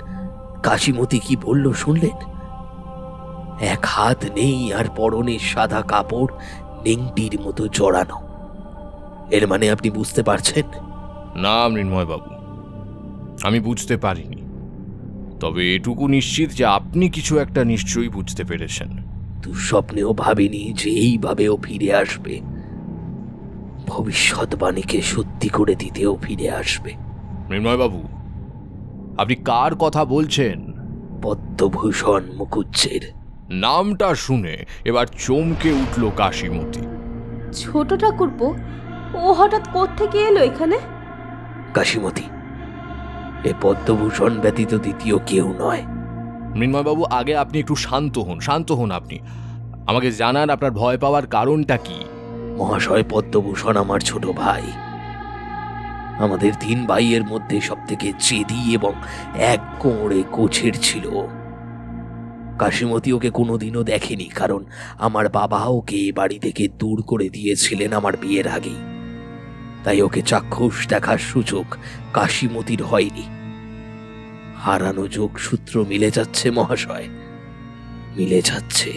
কাশিমতি কি বলল শুনলেন? এক হাত নেই আর পরনে সাদা কাপড়, নেংটির মতো জড়ানো। এর মানে আপনি বুঝতে পারছেন? না মৃন্ময়বাবু আমি বুঝতে পারিনি। তবে এটুকু নিশ্চিত যে আপনি কিছু একটা নিশ্চয়ই বুঝতে পেরেছেন। দুঃস্বপ্নেও ভাবিনি যে এইভাবেও ফিরে আসবে। ভবিষ্যৎবাণীকে সত্যি করে দিতেও ফিরে আসবে। মৃন্ময়বাবু আপনি কার কথা বলছেন? পদ্মভূষণ মুকুজ্জের নামটা শুনে এবার চমকে উঠল কাশিমতি। ছোট ঠাকুরপো ও হঠাৎ কোত্থেকে এলো এখানে? কাশিমতি এ পদ্মভূষণ ব্যতীত দ্বিতীয় কেউ নয়। মৃন্ময়বাবু আগে আপনি একটু শান্ত হন শান্ত হন আপনি। আমাকে জানান আপনার ভয় পাওয়ার কারণটা কি? মহাশয় পদ্মভূষণ আমার ছোট ভাই। আমাদের তিন ভাইয়ের মধ্যে সব থেকে চেদি এবং এক কোঁড়ে কোছের ছিল। কাশিমতি ওকে কোনোদিনও দেখেনি কারণ আমার বাবা ওকে এ বাড়ি থেকে দূর করে দিয়েছিলেন আমার বিয়ের আগেই। তাই ওকে চাক্ষুষ দেখার সুযোগ কাশিমতির হয়নি। হারানো যোগসূত্র মিলে যাচ্ছে মহাশয়। মিলে যাচ্ছে।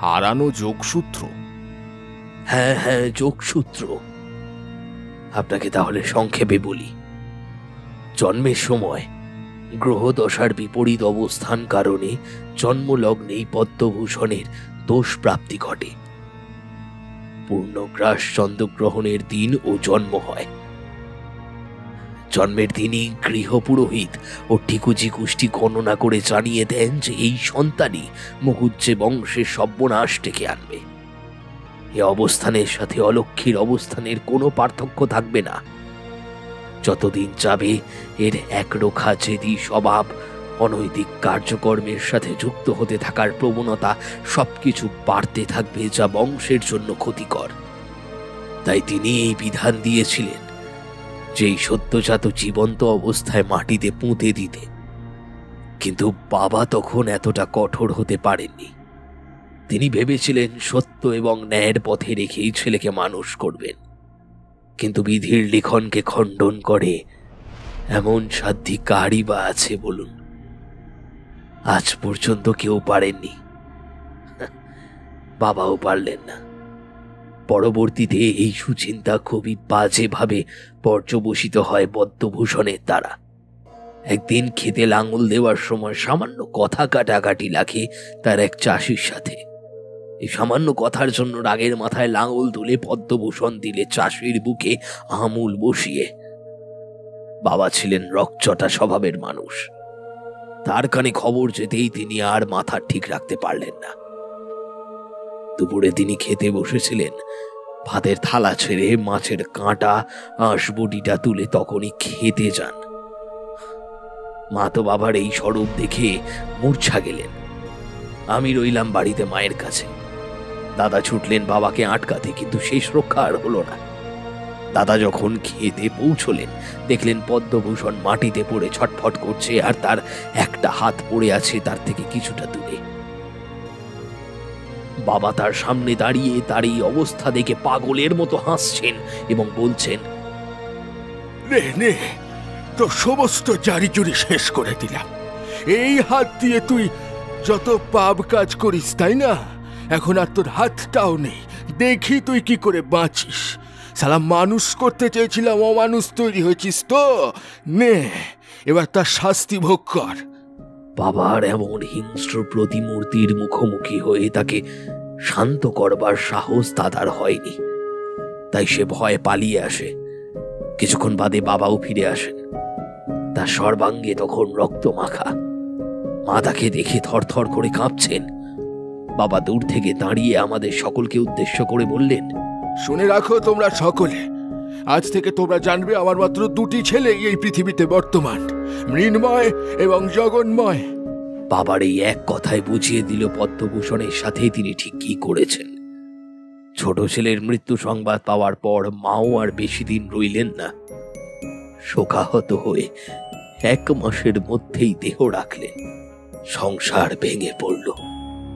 হারানো যোগসূত্র? হ্যাঁ হ্যাঁ যোগসূত্র। আপনাকে তাহলে সংক্ষেপে বলি। জন্মের সময় গ্রহদশার বিপরীত অবস্থান কারণে জন্মলগ্নেই পদ্মভূষণের দোষ প্রাপ্তি ঘটে। পূর্ণগ্রাস চন্দ্রগ্রহণের দিন ও জন্ম হয়। জন্মের দিনই গৃহপুরোহিত ও ঠিকুজি কুষ্টি গণনা করে জানিয়ে দেন যে এই সন্তানই মুহুজ্জে বংশের সর্বনাশ ডেকে আনবে। এ অবস্থানের সাথে অলক্ষীর অবস্থানের কোনো পার্থক্য থাকবে না। যতদিন যাবে, এর একরোখা জেদি স্বভাব অনৈতিক কার্যকর্মের সাথে যুক্ত হতে থাকার প্রবণতা সবকিছু বাড়তে থাকবে যা বংশের জন্য ক্ষতিকর। তাই তিনি এই বিধান দিয়েছিলেন যেই সদ্যজাত জীবন্ত অবস্থায় মাটিতে পুঁতে দিতে। কিন্তু বাবা তখন এতটা কঠোর হতে পারেননি। তিনি ভেবেছিলেন সত্য এবং ন্যায়ের পথে রেখেই ছেলেকে মানুষ করবেন। কিন্তু বিধির লিখনকে খণ্ডন করে এমন সাধ্যি কারই বা আছে বলুন। আজ পর্যন্ত কেউ পারেননি। বাবাও পারলেন না। পরবর্তীতে এই সুচিন্তা খুবই বাজেভাবে পর্যবসিত হয় পদ্মভূষণের দ্বারা। একদিন খেতে লাঙল দেওয়ার সময় সামান্য কথা কাটাকাটি লাগে তার এক চাষির সাথে। এই সামান্য কথার জন্য রাগের মাথায় লাঙল তুলে পদ্মভূষণ দিলে চাষির বুকে আমুল বসিয়ে। বাবা ছিলেন রকচটা স্বভাবের মানুষ। তার কানে খবর যেতেই তিনি আর মাথা ঠিক রাখতে পারলেন না। দুপুরে তিনি খেতে বসেছিলেন। ভাতের থালা ছেড়ে মাছের কাঁটা, আঁশবটিটা তুলে তখনই খেতে যান। মা তো বাবার এই স্বরূপ দেখে মূর্ছা গেলেন। আমি রইলাম বাড়িতে মায়ের কাছে। দাদা ছুটলেন বাবাকে আটকাতে, কিন্তু শেষ রক্ষা আর হলো না। দাদা যখন খেতে পৌঁছলেন, দেখলেন পদ্মভূষণ মাটিতে পড়ে ছটফট করছে আর তার একটা হাত পড়ে আছে তার থেকে কিছুটা দূরে। বাবা তার সামনে দাঁড়িয়ে তার এই অবস্থা দেখে পাগলের মতো হাসছেন এবং বলছেন, নে নে তো সমস্ত জারি শেষ করে দিলাম। এই হাত দিয়ে তুই যত পাপ কাজ করিস, তাই না? এখন আর তোর হাতটাও নেই। দেখি তুই কি করে বাঁচিস। সালা মানুষ করতে চেয়েছিলাম, অমানুষ তৈরি হয়েছিস তো? নে, এবার তার শাস্তি ভোগ কর। বাবার এমন হিংস্র প্রতিমূর্তির মুখোমুখি হয়ে তাকে শান্ত করবার সাহস দাদার হয়নি। তাই সে ভয়ে পালিয়ে আসে। কিছুক্ষণ বাদে বাবাও ফিরে আসেন। তার সর্বাঙ্গে তখন রক্ত মাখা মা তাকে দেখে থরথর করে কাঁপছেন। বাবা দূর থেকে দাঁড়িয়ে আমাদের সকলকে উদ্দেশ্য করে বললেন শুনে রাখো তোমরা সকলে। আজ থেকে তোমরা জানবে আমার মাত্র দুটি ছেলে এই পৃথিবীতে বর্তমান। মৃন্ময় এবং জগন্ময়। বাবার এই এক কথায় বুঝিয়ে দিল পদ্মভূষণের সাথে তিনি ঠিক কি করেছেন। ছোট ছেলের মৃত্যু সংবাদ পাওয়ার পর মাও আর বেশি দিন রইলেন না। শোকাহত হয়ে এক মাসের মধ্যেই দেহ রাখলেন। সংসার ভেঙে পড়ল।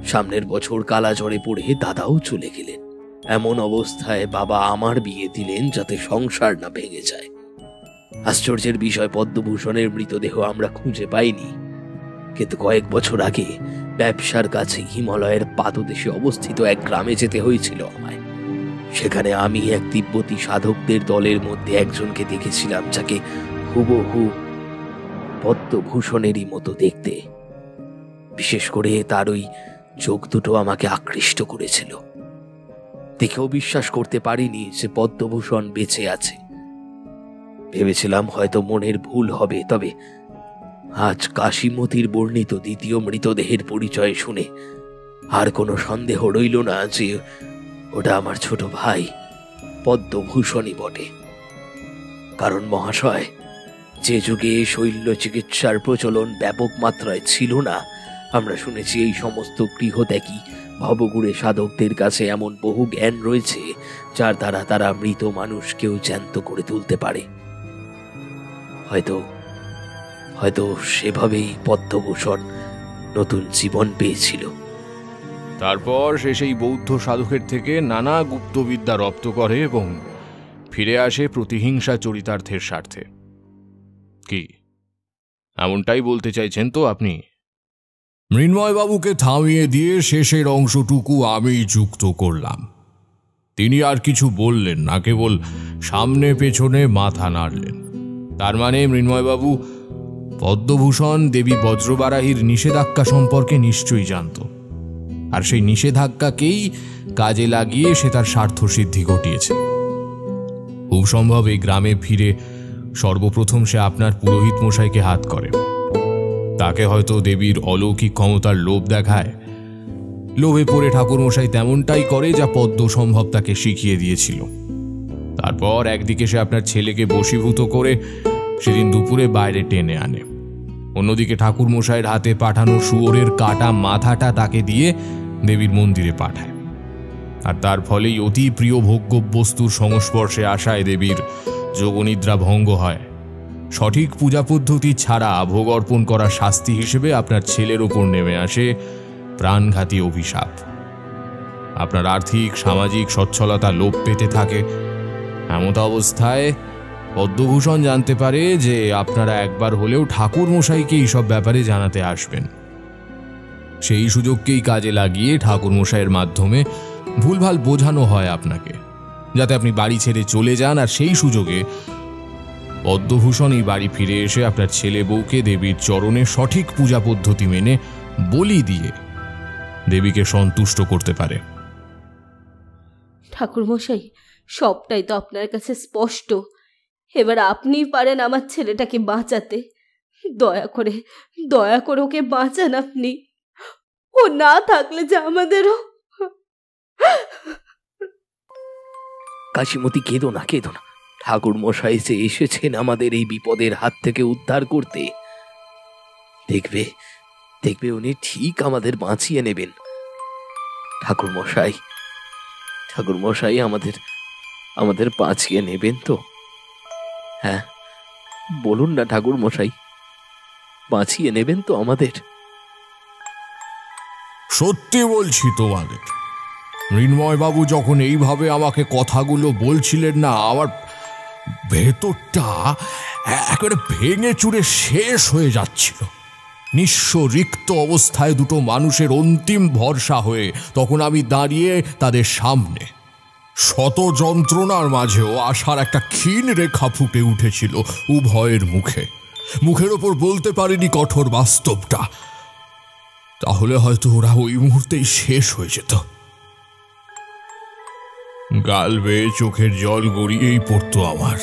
সামনের বছর কালা জ্বরে পড়ে দাদাও চলে গেলেন। এমন অবস্থায় বাবা আমার বিয়ে দিলেন যাতে সংসার না ভেঙে যায়। আশ্চর্যের বিষয়, পদ্মভূষণের মৃতদেহ আমরা খুঁজে পাইনি। কিন্তু কয়েক বছর আগে ব্যবসার কাছে হিমালয়ের পাদদেশে অবস্থিত এক গ্রামে যেতে হয়েছিল আমায়। সেখানে আমি এক তিব্বতী সাধকদের দলের মধ্যে একজনকে দেখেছিলাম, যাকে হুবহু পদ্মভূষণেরই মতো দেখতে। বিশেষ করে তার ওই চোখ দুটো আমাকে আকৃষ্ট করেছিল। দেখেও বিশ্বাস করতে পারিনি যে পদ্মভূষণ বেঁচে আছে। ভেবেছিলাম হয়তো মনের ভুল হবে, তবে আজ কাশিমতির বর্ণিত দ্বিতীয় মৃতদেহের পরিচয় শুনে আর কোনো সন্দেহ রইল না যে ওটা আমার ছোট ভাই পদ্মভূষণই বটে। কারণ মহাশয়, যে যুগে শৈল্য চিকিৎসার প্রচলন ব্যাপক মাত্রায় ছিল না, আমরা শুনেছি এই সমস্ত গৃহত্যাগী ভবগুড়ে সাধকদের কাছে এমন বহু জ্ঞান রয়েছে, যার দ্বারা তারা মৃত মানুষকেও জ্যান্ত করে তুলতে পারে। হয়তো হয়তো সেভাবেই পদ্মভূষণ নতুন জীবন পেয়েছিল। তারপর সে সেই বৌদ্ধ সাধকের থেকে নানা গুপ্তবিদ্যা রপ্ত করে এবং ফিরে আসে প্রতিহিংসা চরিতার্থের স্বার্থে। কি? এমনটাই বলতে চাইছেন তো আপনি? মৃন্ময়বাবুকে থামিয়ে দিয়ে শেষের অংশটুকু আমি যুক্ত করলাম। তিনি আর কিছু বললেন না, কেবল সামনে পেছনে মাথা নাড়লেন। তার মানে মৃন্ময়বাবু পদ্মভূষণ দেবী বজ্রবারাহীর নিষেধাজ্ঞা সম্পর্কে নিশ্চয়ই জানত। আর সেই নিষেধাজ্ঞাকেই কাজে লাগিয়ে সে তার স্বার্থ সিদ্ধি ঘটিয়েছে। খুব সম্ভব এই গ্রামে ফিরে সর্বপ্রথম সে আপনার পুরোহিত মশাইকে হাত করে তাকে হয়তো দেবীর অলৌকিক ক্ষমতার লোভ দেখায়। লোভে পড়ে ঠাকুরমশাই তেমনটাই করে যা পদ্ম সম্ভব তাকে শিখিয়ে দিয়েছিল। তারপর একদিকে সে আপনার ছেলেকে বশীভূত করে সেদিন দুপুরে বাইরে টেনে আনে। অন্যদিকে ঠাকুর মশাইয়ের হাতে পাঠানো শুয়োরের কাটা মাথাটা তাকে দিয়ে দেবীর মন্দিরে পাঠায়। আর তার ফলেই অতি প্রিয় ভোগ্য বস্তুর সংস্পর্শে আসায় দেবীর যোগনিদ্রা ভঙ্গ হয়। সঠিক পূজা পদ্ধতি ছাড়া ভোগ অর্পণ করা শাস্তি হিসেবে আপনার ছেলের ওপর নেমে আসে প্রাণঘাতী অভিশাপ। আপনার আর্থিক, সামাজিক সচ্ছলতা লোপ পেতে থাকে। এমত অবস্থায় পদ্মভূষণ জানতে পারে যে আপনারা একবার হলেও ঠাকুর মশাইকে এইসব ব্যাপারে জানাতে আসবেন। সেই সুযোগকেই কাজে লাগিয়ে ঠাকুর মশাইয়ের মাধ্যমে ভুলভাল বোঝানো হয় আপনাকে, যাতে আপনি বাড়ি ছেড়ে চলে যান আর সেই সুযোগে পদ্মভূষণ এই বাড়ি ফিরে এসে আপনার ছেলে বউকে দেবীর চরণে সঠিক পূজা পদ্ধতি মেনে বলি দিয়ে দেবীকে সন্তুষ্ট করতে পারে। ঠাকুরমশাই সবটাই তো আপনার কাছে স্পষ্ট। এবার আপনিই পারেন আমার ছেলেটাকে বাঁচাতে। দয়া করে দয়া করে ওকে বাঁচান আপনি। ও না থাকলে যে আমাদেরও। কাশিমতি কেঁদো না কেঁদো না। ঠাকুর মশাই যে এসেছেন আমাদের এই বিপদের হাত থেকে উদ্ধার করতে, দেখবে দেখবে উনি ঠিক আমাদের বাঁচিয়ে নেবেন। ঠাকুর মশাই ঠাকুর মশাই আমাদের আমাদের বাঁচিয়ে নেবেন তো? হ্যাঁ বলুন না ঠাকুর মশাই বাঁচিয়ে নেবেন তো আমাদের? সত্যি বলছি তোমাদের। মৃন্ময়বাবু যখন এইভাবে আমাকে কথাগুলো বলছিলেন না, আমার ভেতরটা একেবারে ভেঙে চুরে শেষ হয়ে যাচ্ছিল। নিঃস্ব রিক্ত অবস্থায় দুটো মানুষের অন্তিম ভরসা হয়ে তখন আমি দাঁড়িয়ে তাদের সামনে। শত যন্ত্রণার মাঝেও আশার একটা ক্ষীণ রেখা ফুটে উঠেছিল উভয়ের মুখে। মুখের ওপর বলতে পারিনি কঠোর বাস্তবটা। তাহলে হয়তো ওরা ওই মুহূর্তেই শেষ হয়ে যেত। গাল বেয়ে চোখের জল গড়িয়েই পড়তো আমার।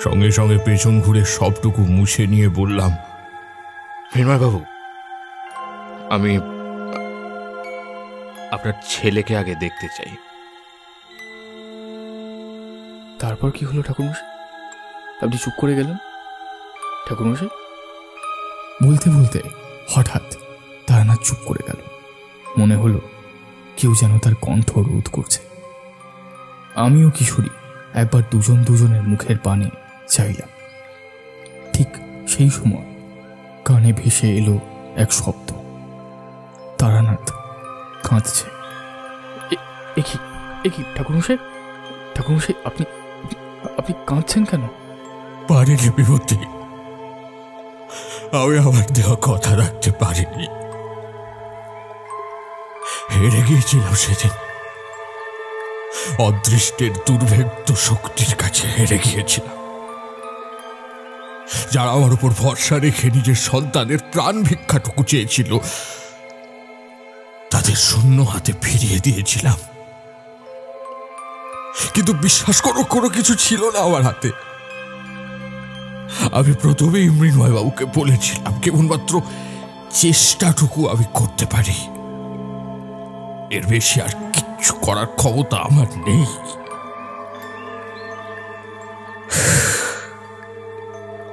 সঙ্গে সঙ্গে পেছন ঘুরে সবটুকু মুছে নিয়ে বললাম বাবু আমি আপনার ছেলেকে আগে দেখতে চাই। তারপর কি হলো ঠাকুরমশাই? আপনি চুপ করে গেলেন? ঠাকুরমশাই? বলতে বলতে হঠাৎ তারানা চুপ করে গেল। মনে হলো কেউ যেন তার কণ্ঠ রোধ করছে। আমিও কিশোরী একবার দুজন দুজনের মুখের পানে চাইলাম। ঠিক সেই সময় কানে ভেসে এলো এক শব্দ। তারানাথ কাঁদছে। একই একই ঠাকুরমশাই? ঠাকুরমশাই আপনি আপনি কাঁদছেন কেন? পারিনি বিভূতি। আমি আমার দেওয়া কথা রাখতে পারিনি। হেরে গিয়েছিলাম সেদিন। অদৃষ্টের দুর্ভেদ্য শক্তির কাছে হেরে গিয়েছিলাম। যারা আমার উপর ভরসা রেখে নিজের সন্তানের প্রাণ ভিক্ষাটুকু চেয়েছিল, তাদের শূন্য হাতে ফিরিয়ে দিয়েছিলাম। কিন্তু বিশ্বাস করো, কোনো কিছু ছিল না আমার হাতে। আমি প্রথমেই মৃন্ময় বাবুকে বলেছিলাম, কেবলমাত্র চেষ্টাটুকু আমি করতে পারি। এর বেশি আর কিচ্ছু করার ক্ষমতা আমার নেই।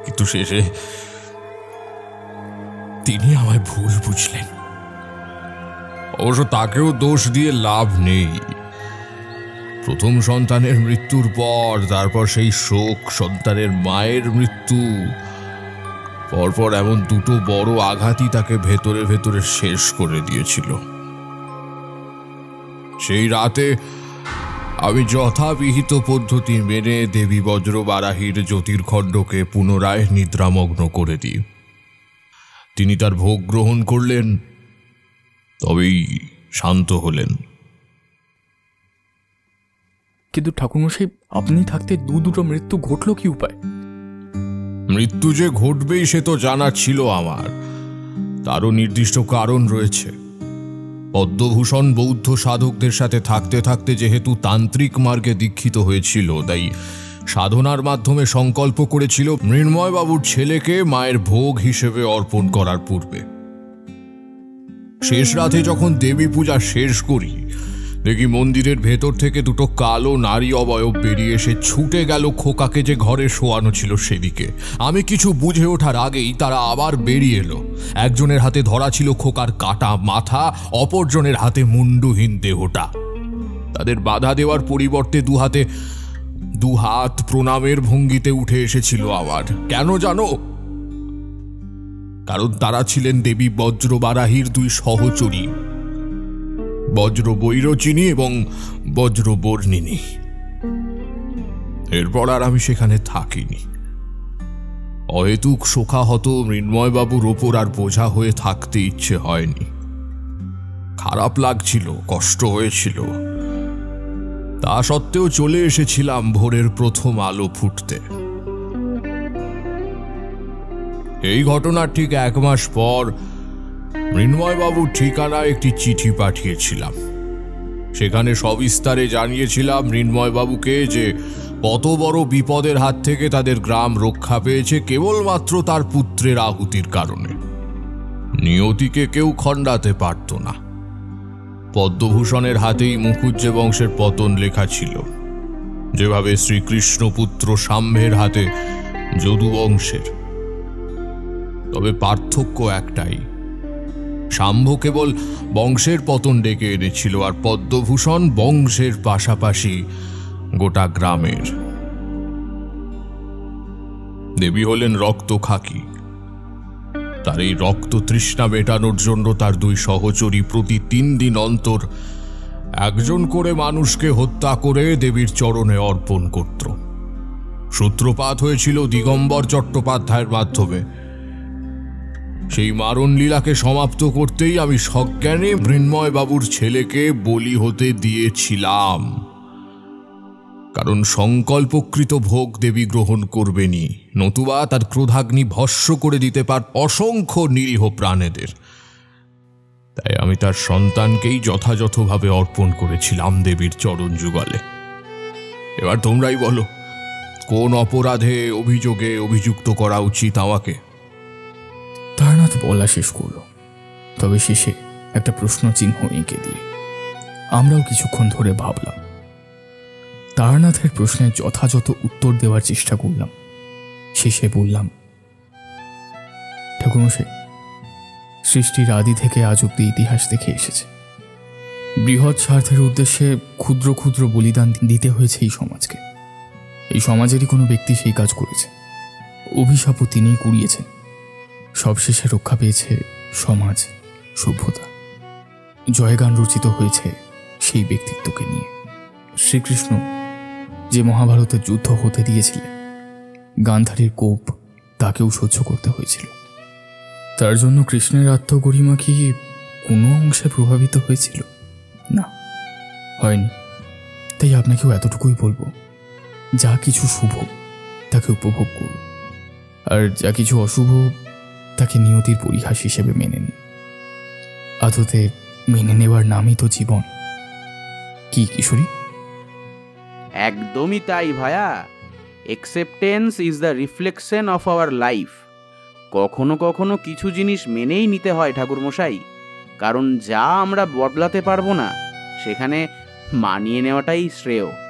কিন্তু শেষে তিনি আমায় ভুল বুঝলেন। অবশ্য তাকেও দোষ দিয়ে লাভ নেই। প্রথম সন্তানের মৃত্যুর পর, তারপর সেই শোক, সন্তানের মায়ের মৃত্যু, পরপর এমন দুটো বড় আঘাতই তাকে ভেতরে ভেতরে শেষ করে দিয়েছিল। সেই রাতে আমি যথাবিহিত পদ্ধতি মেনে দেবী বজ্র বারাহির জ্যোতির্খণ্ডকে পুনরায় নিদ্রামগ্ন করে দিই। তিনি তার ভোগ গ্রহণ করলেন তবেই শান্ত হলেন। কিন্তু ঠাকুরমশাই আপনি থাকতে দু দুটো মৃত্যু ঘটলো কি উপায়? মৃত্যু যে ঘটবেই সে তো জানা ছিল আমার। তারও নির্দিষ্ট কারণ রয়েছে। পদ্মভূষণ বৌদ্ধ সাধকদের সাথে থাকতে থাকতে যেহেতু তান্ত্রিক মার্গে দীক্ষিত হয়েছিল, তাই সাধনার মাধ্যমে সংকল্প করেছিল মৃন্ময়বাবুর ছেলেকে মায়ের ভোগ হিসেবে অর্পণ করার পূর্বে। শেষ রাতে যখন দেবী পূজা শেষ করি দেখি মন্দিরের ভেতর থেকে দুটো কালো নারী অবয়ব বেরিয়ে এসে ছুটে গেল খোকাকে যে ঘরে শোয়ানো ছিল সেদিকে। আমি কিছু বুঝে ওঠার আগেই তারা আবার বেরিয়ে এলো। একজনের হাতে ধরা ছিল খোকার কাটা মাথা, অপরজনের হাতে মুন্ডুহীন দেহটা। তাদের বাধা দেওয়ার পরিবর্তে দু হাতে, দু হাত প্রণামের ভঙ্গিতে উঠে এসেছিল আবার। কেন জানো? কারণ তারা ছিলেন দেবী বজ্রবারাহির দুই সহচরী। বজ্র বৈরচিনী এবং বজ্র বর্ণিনী এরপর আর আমি সেখানে থাকিনি। অহেতুক শোকাহত মৃন্ময়বাবুর ওপর আর বোঝা হয়ে থাকতে ইচ্ছে হয়নি। খারাপ লাগছিল, কষ্ট হয়েছিল। তা সত্ত্বেও চলে এসেছিলাম ভোরের প্রথম আলো ফুটতে। এই ঘটনার ঠিক এক মাস পর মৃন্ময়বাবুর ঠিকানায় একটি চিঠি পাঠিয়েছিলাম। সেখানে সবিস্তারে জানিয়েছিলাম মৃন্ময়বাবুকে যে কত বড় বিপদের হাত থেকে তাদের গ্রাম রক্ষা পেয়েছে কেবলমাত্র তার পুত্রের আহুতির কারণে। নিয়তিকে কেউ খণ্ডাতে পারত না। পদ্মভূষণের হাতেই মুখুজ্জে বংশের পতন লেখা ছিল। যেভাবে শ্রীকৃষ্ণ পুত্র সাম্যের হাতে যদু বংশের তবে পার্থক্য একটাই শাম্ভ কেবল বংশের পতন ডেকে এনেছিল আর পদ্মভূষণ বংশের পাশাপাশি গোটা গ্রামের। দেবী হলেন রক্ত খাকি। তার এই রক্ত তৃষ্ণা মেটানোর জন্য তার দুই সহচরী প্রতি তিন দিন অন্তর একজন করে মানুষকে হত্যা করে দেবীর চরণে অর্পণ করত। সূত্রপাত হয়েছিল দিগম্বর চট্টোপাধ্যায়ের মাধ্যমে। সেই মারণ লীলাকে সমাপ্ত করতেই আমি সজ্ঞানে মৃন্ময় বাবুর ছেলেকে বলি হতে দিয়েছিলাম। কারণ সংকল্পকৃত ভোগ দেবী গ্রহণ করবেনি, নতুবা তার ক্রোধাগ্নি ভস্য করে দিতে পার অসংখ্য নিরীহ প্রাণেদের। তাই আমি তার সন্তানকেই যথাযথভাবে অর্পণ করেছিলাম দেবীর চরণ যুগলে। এবার তোমরাই বলো, কোন অপরাধে, অভিযোগে অভিযুক্ত করা উচিত আমাকে? তারনাথ বলা শেষ করল, তবে শেষে একটা প্রশ্ন চিহ্ন এঁকে দিয়ে আমরাও কিছুক্ষণ ধরে ভাবলাম, তারনাথের প্রশ্নের যথাযথ উত্তর দেওয়ার চেষ্টা করলাম। শেষে বললাম ঠাকুর ঠাকুরমশাই, সৃষ্টির আদি থেকে আজ অব্দি ইতিহাস দেখে এসেছে। বৃহৎ স্বার্থের উদ্দেশ্যে ক্ষুদ্র ক্ষুদ্র বলিদান দিতে হয়েছে এই সমাজকে। এই সমাজেরই কোনো ব্যক্তি সেই কাজ করেছে। অভিশাপও তিনিই কুড়িয়েছেন। সবশেষে রক্ষা পেয়েছে সমাজ, সভ্যতা। জয়গান রচিত হয়েছে সেই ব্যক্তিত্বকে নিয়ে। শ্রীকৃষ্ণ যে মহাভারতের যুদ্ধ হতে দিয়েছিলেন, গান্ধারীর কোপ তাকেও সহ্য করতে হয়েছিল। তার জন্য কৃষ্ণের আত্মগরিমা কি কোনো অংশে প্রভাবিত হয়েছিল? না, হয়নি। তাই আপনাকেও এতটুকুই বলব, যা কিছু শুভ, তাকে উপভোগ করুন। আর যা কিছু অশুভ তাকে নিয়তির পরিহাস হিসেবে মেনে নিই আদতে মেনে নেওয়ার নামই তো জীবন। কি, কিশোরী? একদমই তাই ভায়া। Acceptance is the reflection of our life কখনো কখনো কিছু জিনিস মেনেই নিতে হয় ঠাকুরমশাই। কারণ যা আমরা বদলাতে পারব না, সেখানে মানিয়ে নেওয়াটাই শ্রেয়।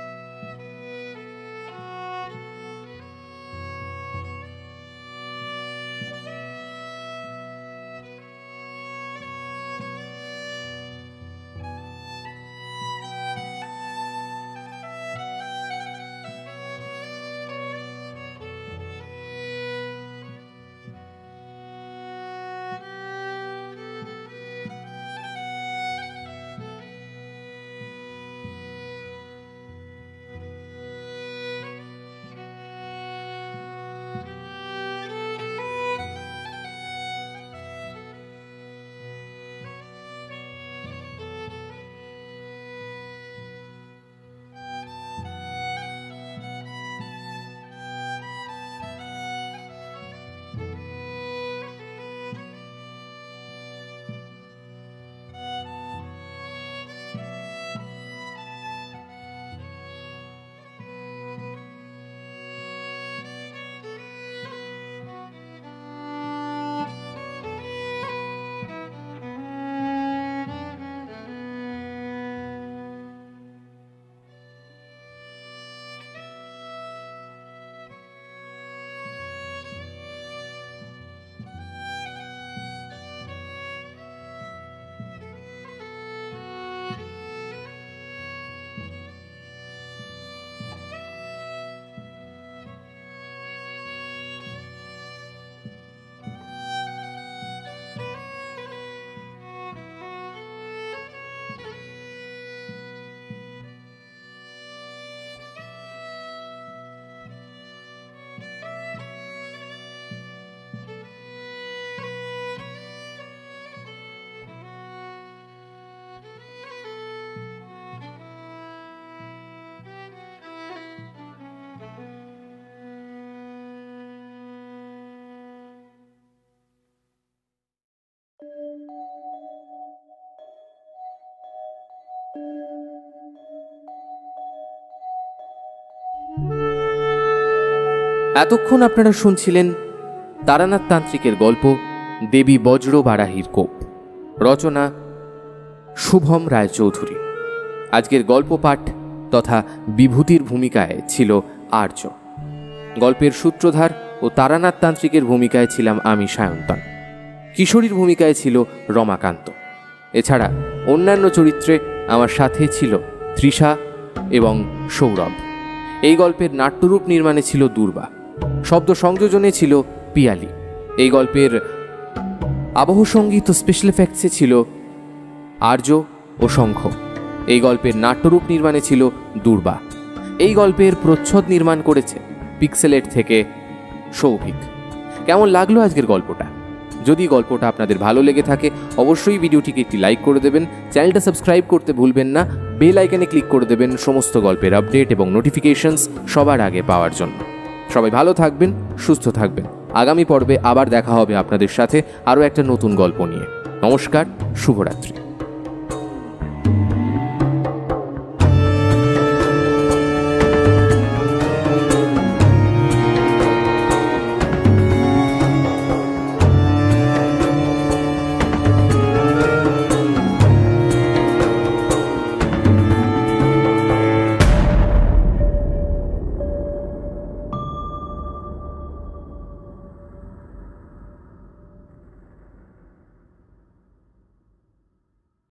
এতক্ষণ আপনারা শুনছিলেন তারানাথ তান্ত্রিকের গল্প দেবী বজ্র বারাহির কোপ। রচনা শুভম রায়চৌধুরী। আজকের গল্প পাঠ তথা বিভূতির ভূমিকায় ছিল আর্য গল্পের সূত্রধার ও তারানাথ তান্ত্রিকের ভূমিকায় ছিলাম আমি সায়ন্তন। কিশোরীর ভূমিকায় ছিল রমাকান্ত। এছাড়া অন্যান্য চরিত্রে আমার সাথে ছিল তৃষা এবং সৌরভ। এই গল্পের নাট্যরূপ নির্মাণে ছিল দুর্বা। শব্দ সংযোজনে ছিল পিয়ালি। এই গল্পের আবহ সংগীত ও স্পেশাল এফেক্টসে ছিল আর্য ও শঙ্খ। এই গল্পের নাট্যরূপ নির্মাণে ছিল দুর্বা। এই গল্পের প্রচ্ছদ নির্মাণ করেছে পিক্সেলেট থেকে সৌভিক। কেমন লাগল আজকের গল্পটা? যদি গল্পটা আপনাদের ভালো লেগে থাকে, অবশ্যই ভিডিওটিকে একটি লাইক করে দেবেন। চ্যানেলটা সাবস্ক্রাইব করতে ভুলবেন না। বেল আইকনে ক্লিক করে দেবেন সমস্ত গল্পের আপডেট এবং নোটিফিকেশনস সবার আগে পাওয়ার জন্য। সবাই ভালো থাকবেন, সুস্থ থাকবেন। আগামী পর্বে আবার দেখা হবে আপনাদের সাথে আরও একটা নতুন গল্প নিয়ে। নমস্কার, শুভরাত্রি।